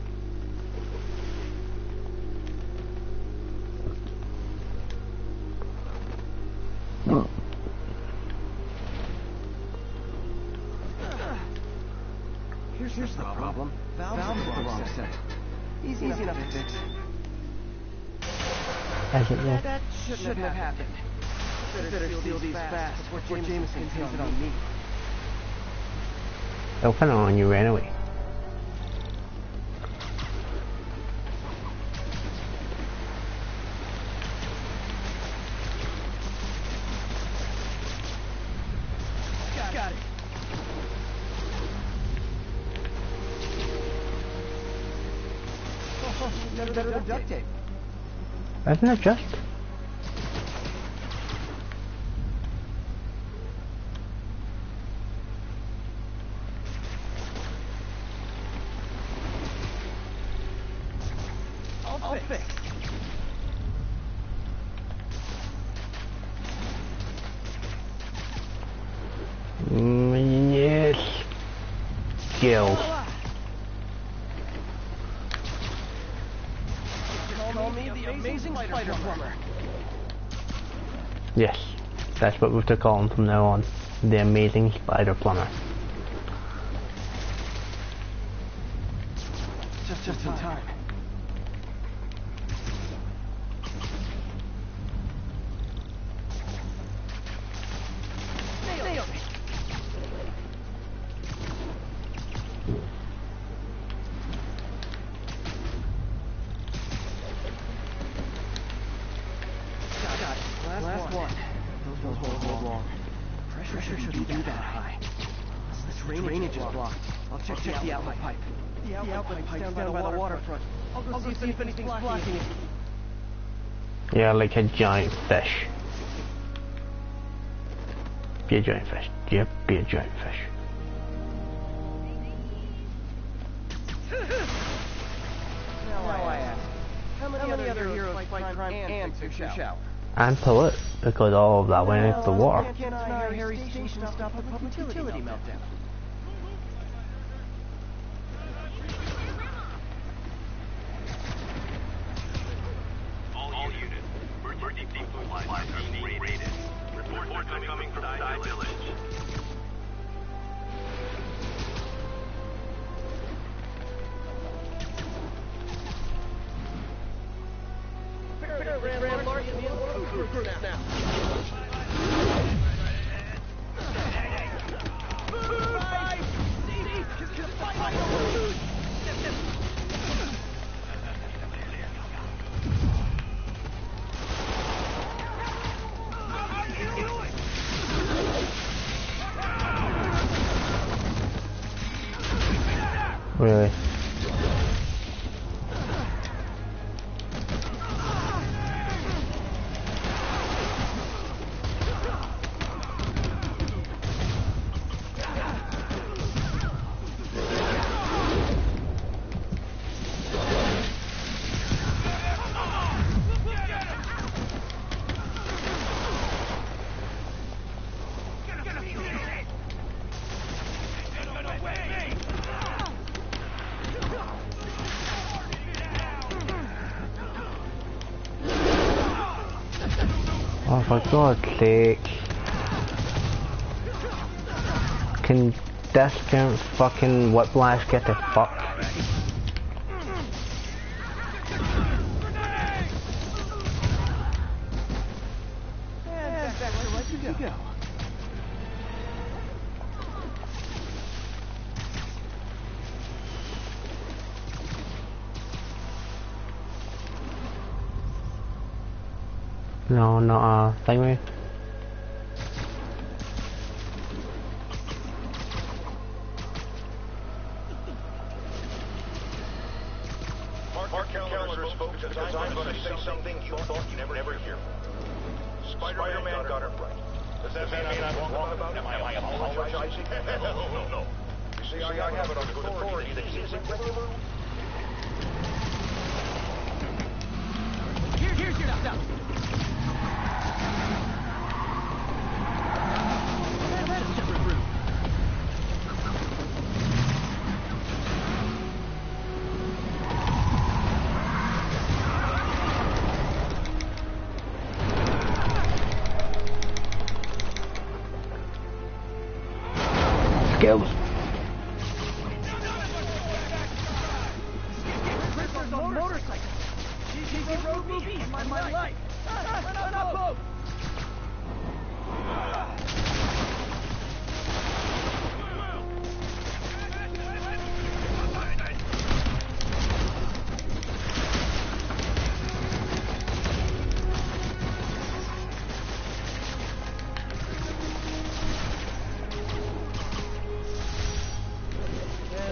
As it will. That shouldn't, shouldn't have happened. Better, better seal, seal these fast before Jameson, Jameson pins it on me. They'll put it on you anyway. Got, Isn't it just? I'll fix. Mm, yes. Skills. Call me the amazing spider plumber. Yes. We've to call him from now on. The amazing spider plumber. Hold, long. Pressure, Pressure shouldn't be that high. This drainage, is blocked. I'll check, check the outlet pipe. The outlet, pipe's down, by the waterfront. I'll go, see, if anything's blocking it. Yeah, like a giant fish. Be a giant fish. Yep, be a giant fish. Now I ask, how many, other, heroes fight crime, and fix your shower? And pull it, because all of that went into the water. For God's sake. Can discount fucking whiplash get the fuck? No, not a uh, thingy. Mark,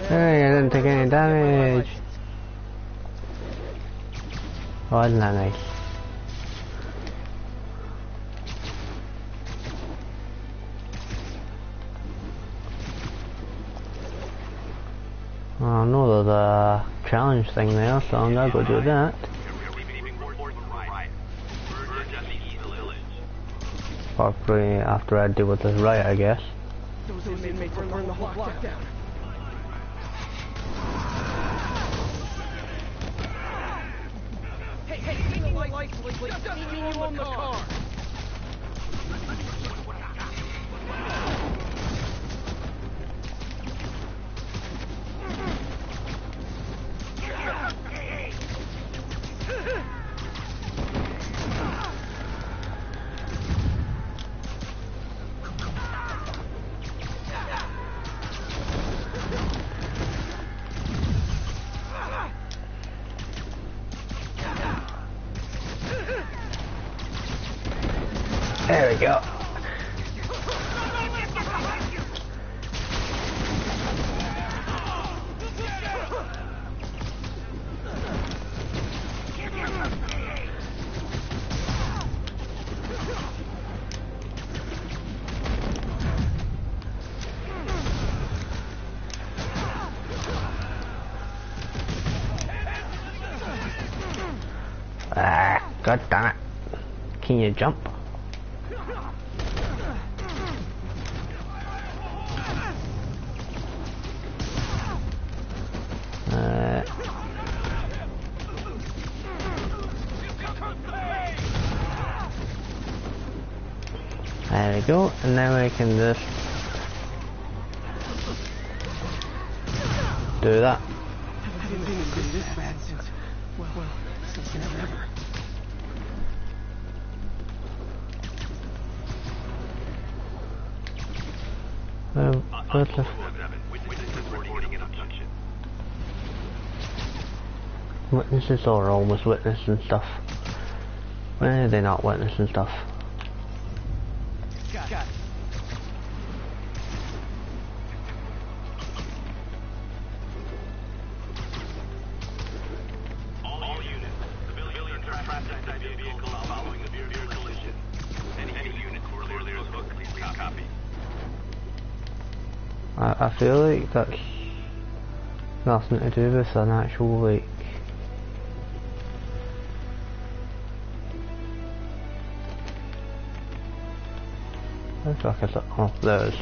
Hey, I didn't take any damage. Oh, isn't that nice? Oh no, there's a uh, challenge thing there, so I'm gonna go do that. Probably after I deal with this riot, I guess. Those inmates are burn the whole block down. Jump? Uh, there we go, and now we can just do that. Witnesses or almost witness and stuff? Eh, when are they not witness and stuff? That's nothing to do with an actual like Where the fuck is it? Oh, there.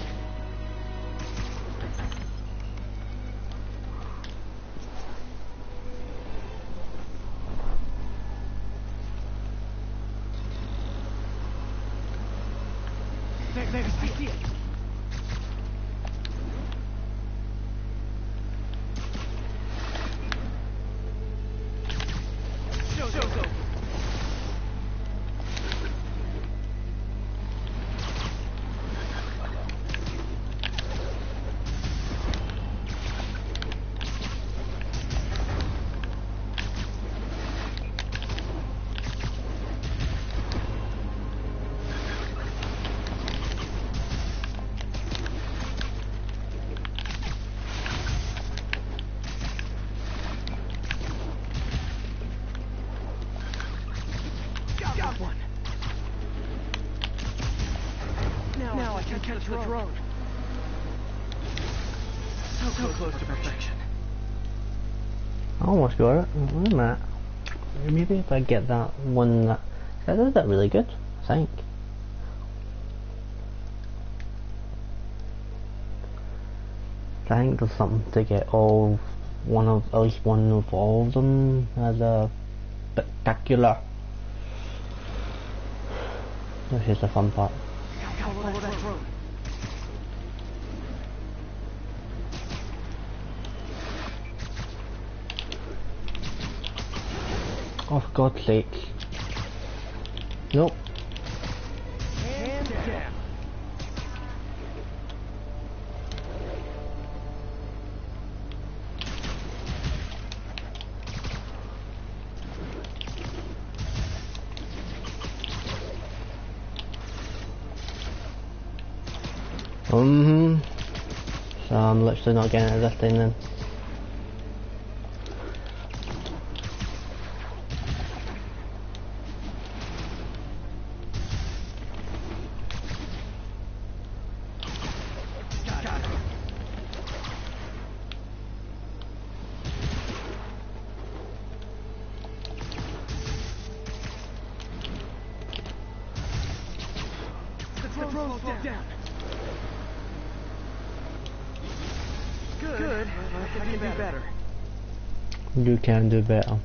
I got it. Wait a. Maybe if I get that one that that did that really good, I think. I think there's something to get all one of at least one of all of them as a spectacular. This is the fun part. Oh, for God's sake. Nope. Mm hmm So I'm literally not getting out of this thing then. can do better.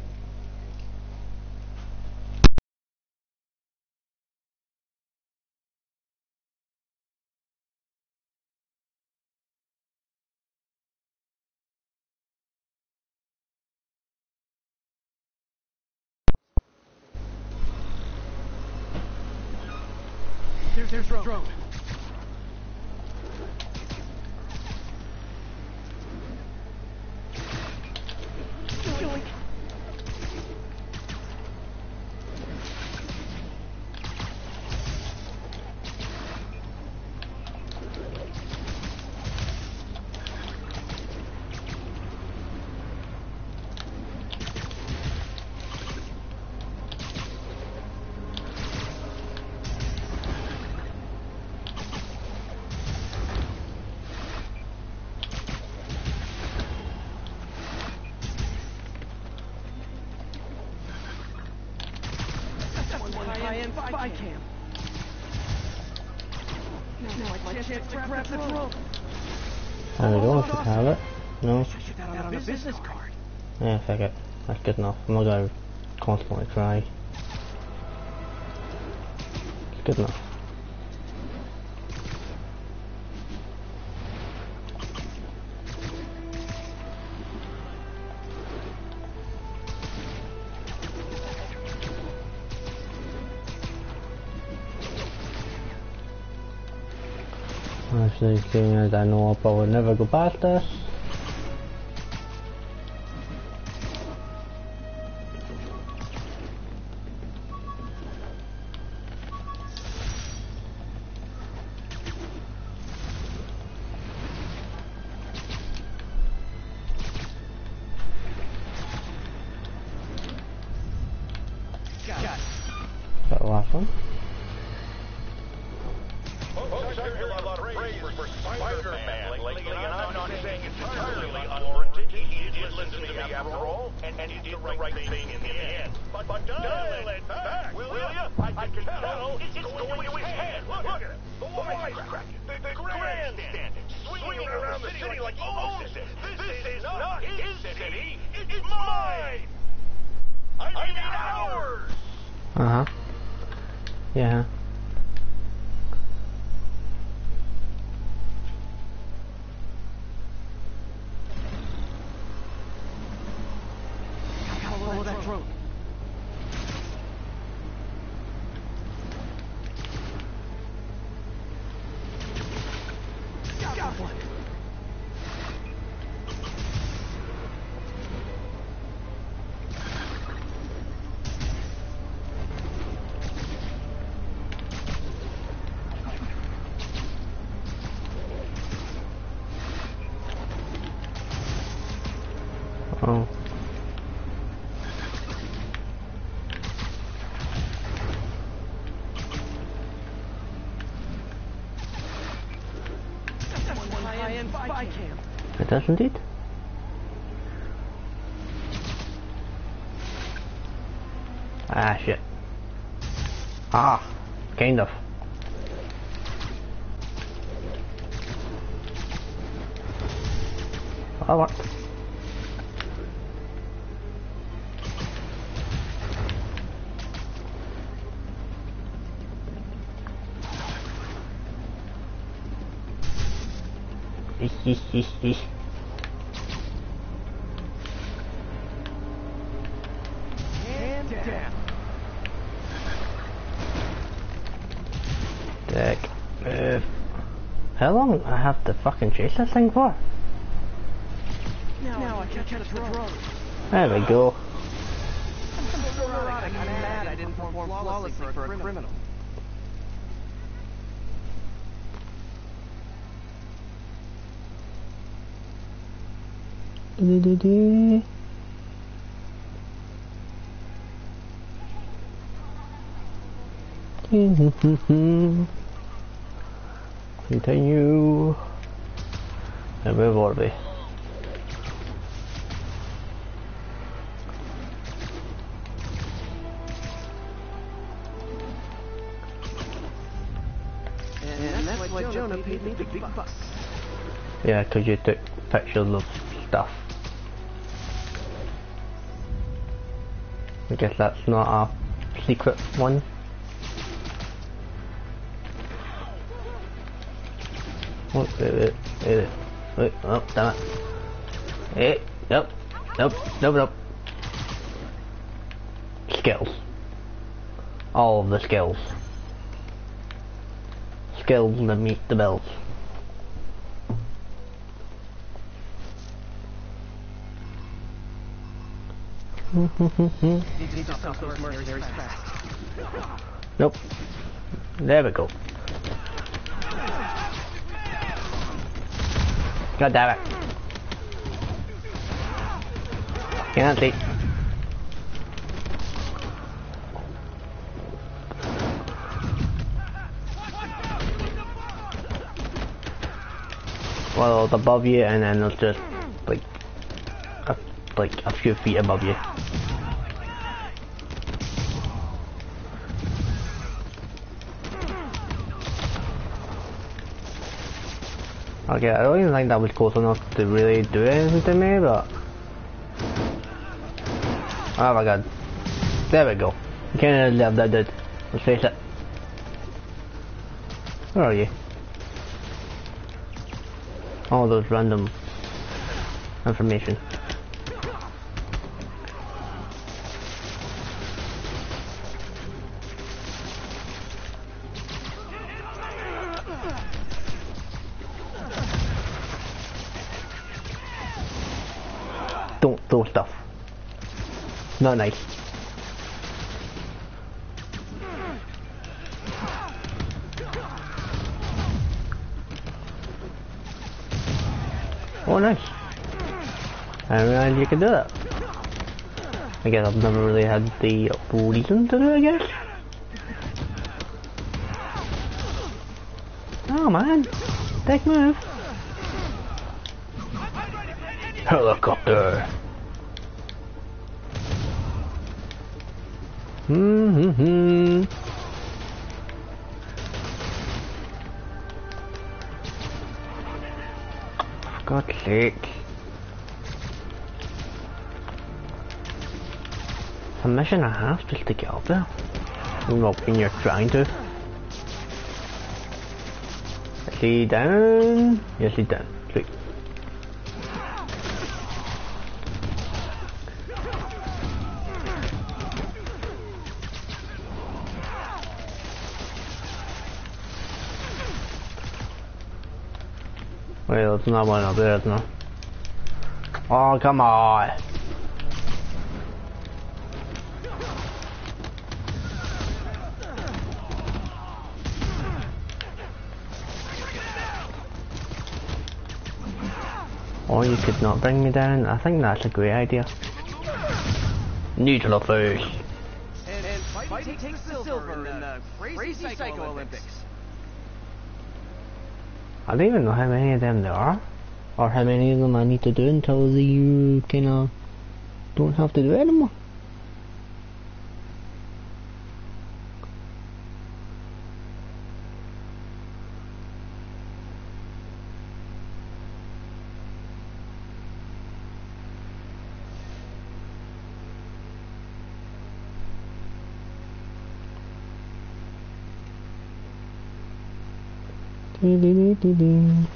and I know I'll probably never go past this. doesn't it? Ah, shit. Ah, kind of. Oh, what? Hehehehe How long I have to fucking chase this thing for? Now I catch the drone. There we go. I'm so neurotic. I'm mad I didn't perform flawlessly for a criminal. Do-do-do. Continue. And where were we? And that's why Jonah paid me the big bucks. Yeah, 'cause you took pictures of stuff. I guess that's not a secret one. Wait, wait, wait, wait, oh, damn it. Hey, nope, nope, nope, nope. Skills. All of the skills. Skills that meet the bills. Nope. There we go. God damn it. Can't see. Well, above you and then it's just like a, like a few feet above you. Okay, I don't even think that was close enough to really do anything to me, but... Oh my god. There we go. You can't live that dude. Let's face it. Where are you? All those random information. Not nice. Oh nice. I didn't realize you could do that. I guess I've never really had the reason to do it, I guess. Oh man, big move. And a half just to get up there. Well, when you're trying to. Is he down? Yes, he's down. Sweet. Wait, there's not one up there, isn't? Oh, come on! Or you could not bring me down. I think that's a great idea. Neutral first. And, and fighting takes the silver in the crazy psycho Olympics. I don't even know how many of them there are. Or how many of them I need to do until you uh, kinda don't have to do it anymore. Dee-dee-dee-dee-dee.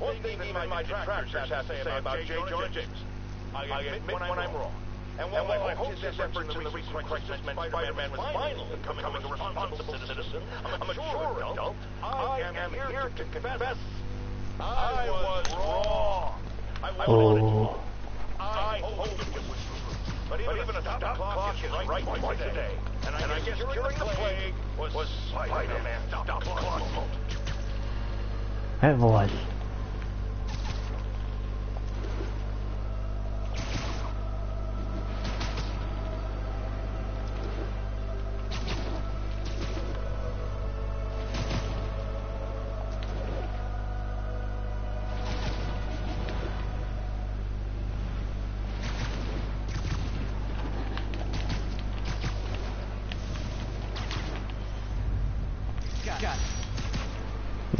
One thing my detractors have to say about J. Jonah Jameson. I admit when I'm wrong. And while I hope his efforts in the recent crisis meant Spider-Man was finally becoming a responsible citizen, a mature adult, I am here to confess I was wrong. I wanted Oh. I hoped it was true. But even a stop clock is right twice a day. And I guess during the plague was Spider-Man's stop clock moment. It was.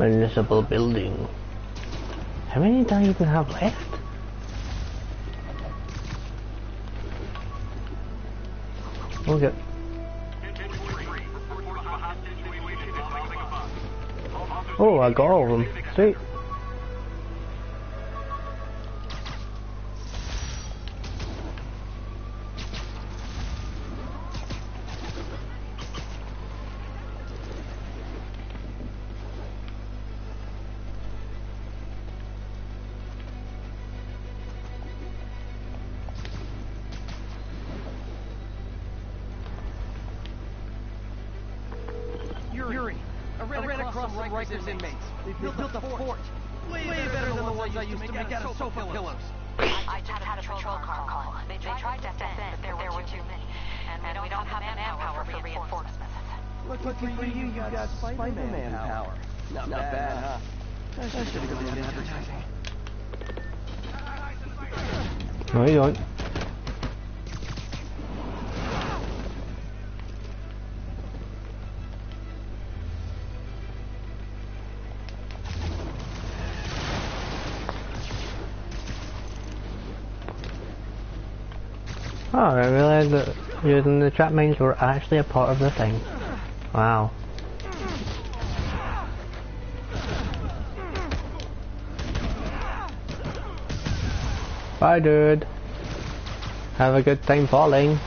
Municipal building. How many do I even have left? Okay. Oh, I got all of them. Sweet. Trap mines were actually a part of the thing. Wow. Bye, dude. Have a good time falling.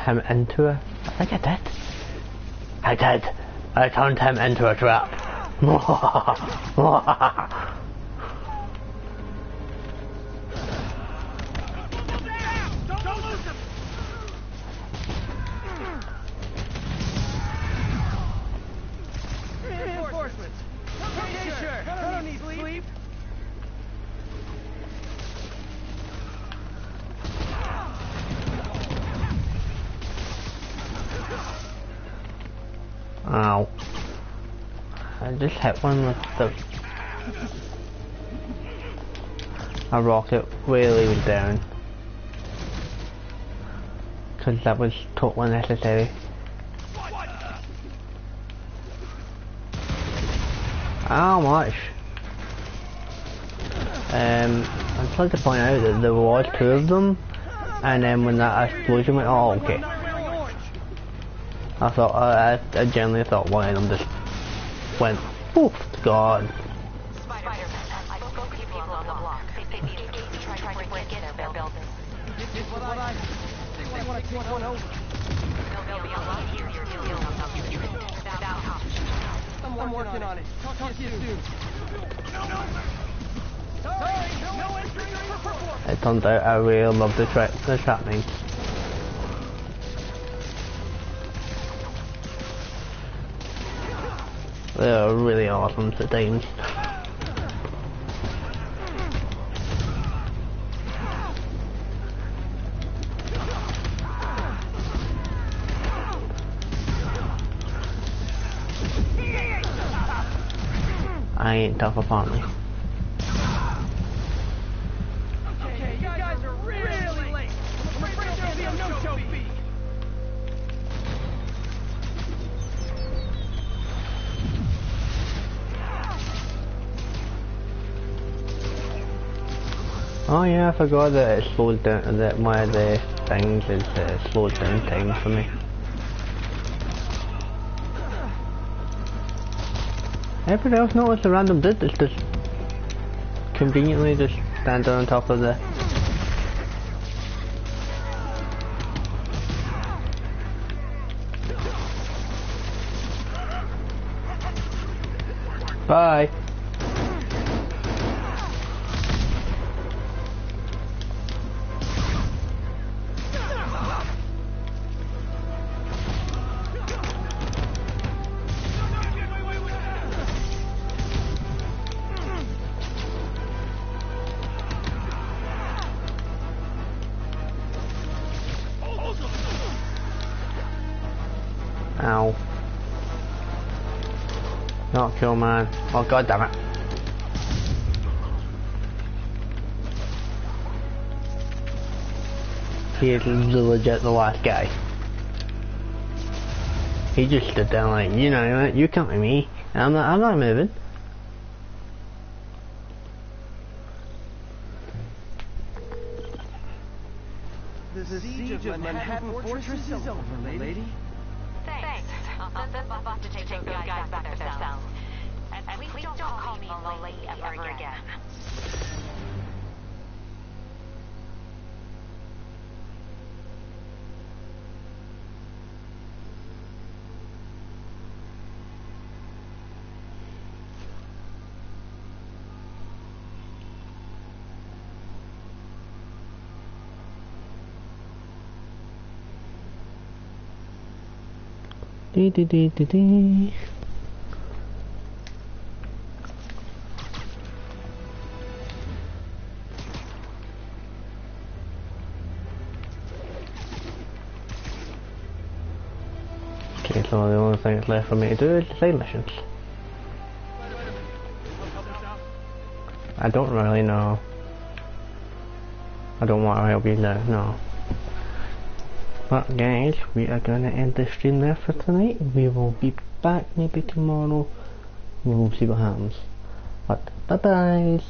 Him into a... I think I did. I did. I turned him into a trap. one with the... A rocket really went down. Because that was totally necessary. How much? Um, I'm supposed to point out that there was two of them, and then when that explosion went, oh okay. I thought, uh, I generally thought one of them just went, oof, God. I spoke to people on the block. They say the agents tried to break into their building. This is what I... They want to take one over. They'll be a lot easier to deal with if you treat it without option. I'm working on it. Talk to you soon. Sorry, no entry for performance. It turns out I really love the, tra the trap They are really hard on the teams. I ain't tough apparently. Yeah, I forgot that it slowed down, that one of the things is uh, slowed down time for me. Everybody else noticed the random dude that's just conveniently just standing on top of the Bye. Kill man. Oh god damn it. He is legit the last guy. He just stood there like, you know what, you come with me. I'm not I'm not moving. The siege of Manhattan Fortress is over, lady. Thanks. I'll send them off to take those guys back to their cells. And please don't call me Lady ever again. Dee dee dee dee dee. Okay, so the only thing that's left for me to do is the side missions. I don't really know. I don't want to help you now, no. But guys, we are gonna end the stream there for tonight. We will be back maybe tomorrow. We will see what happens. But bye bye.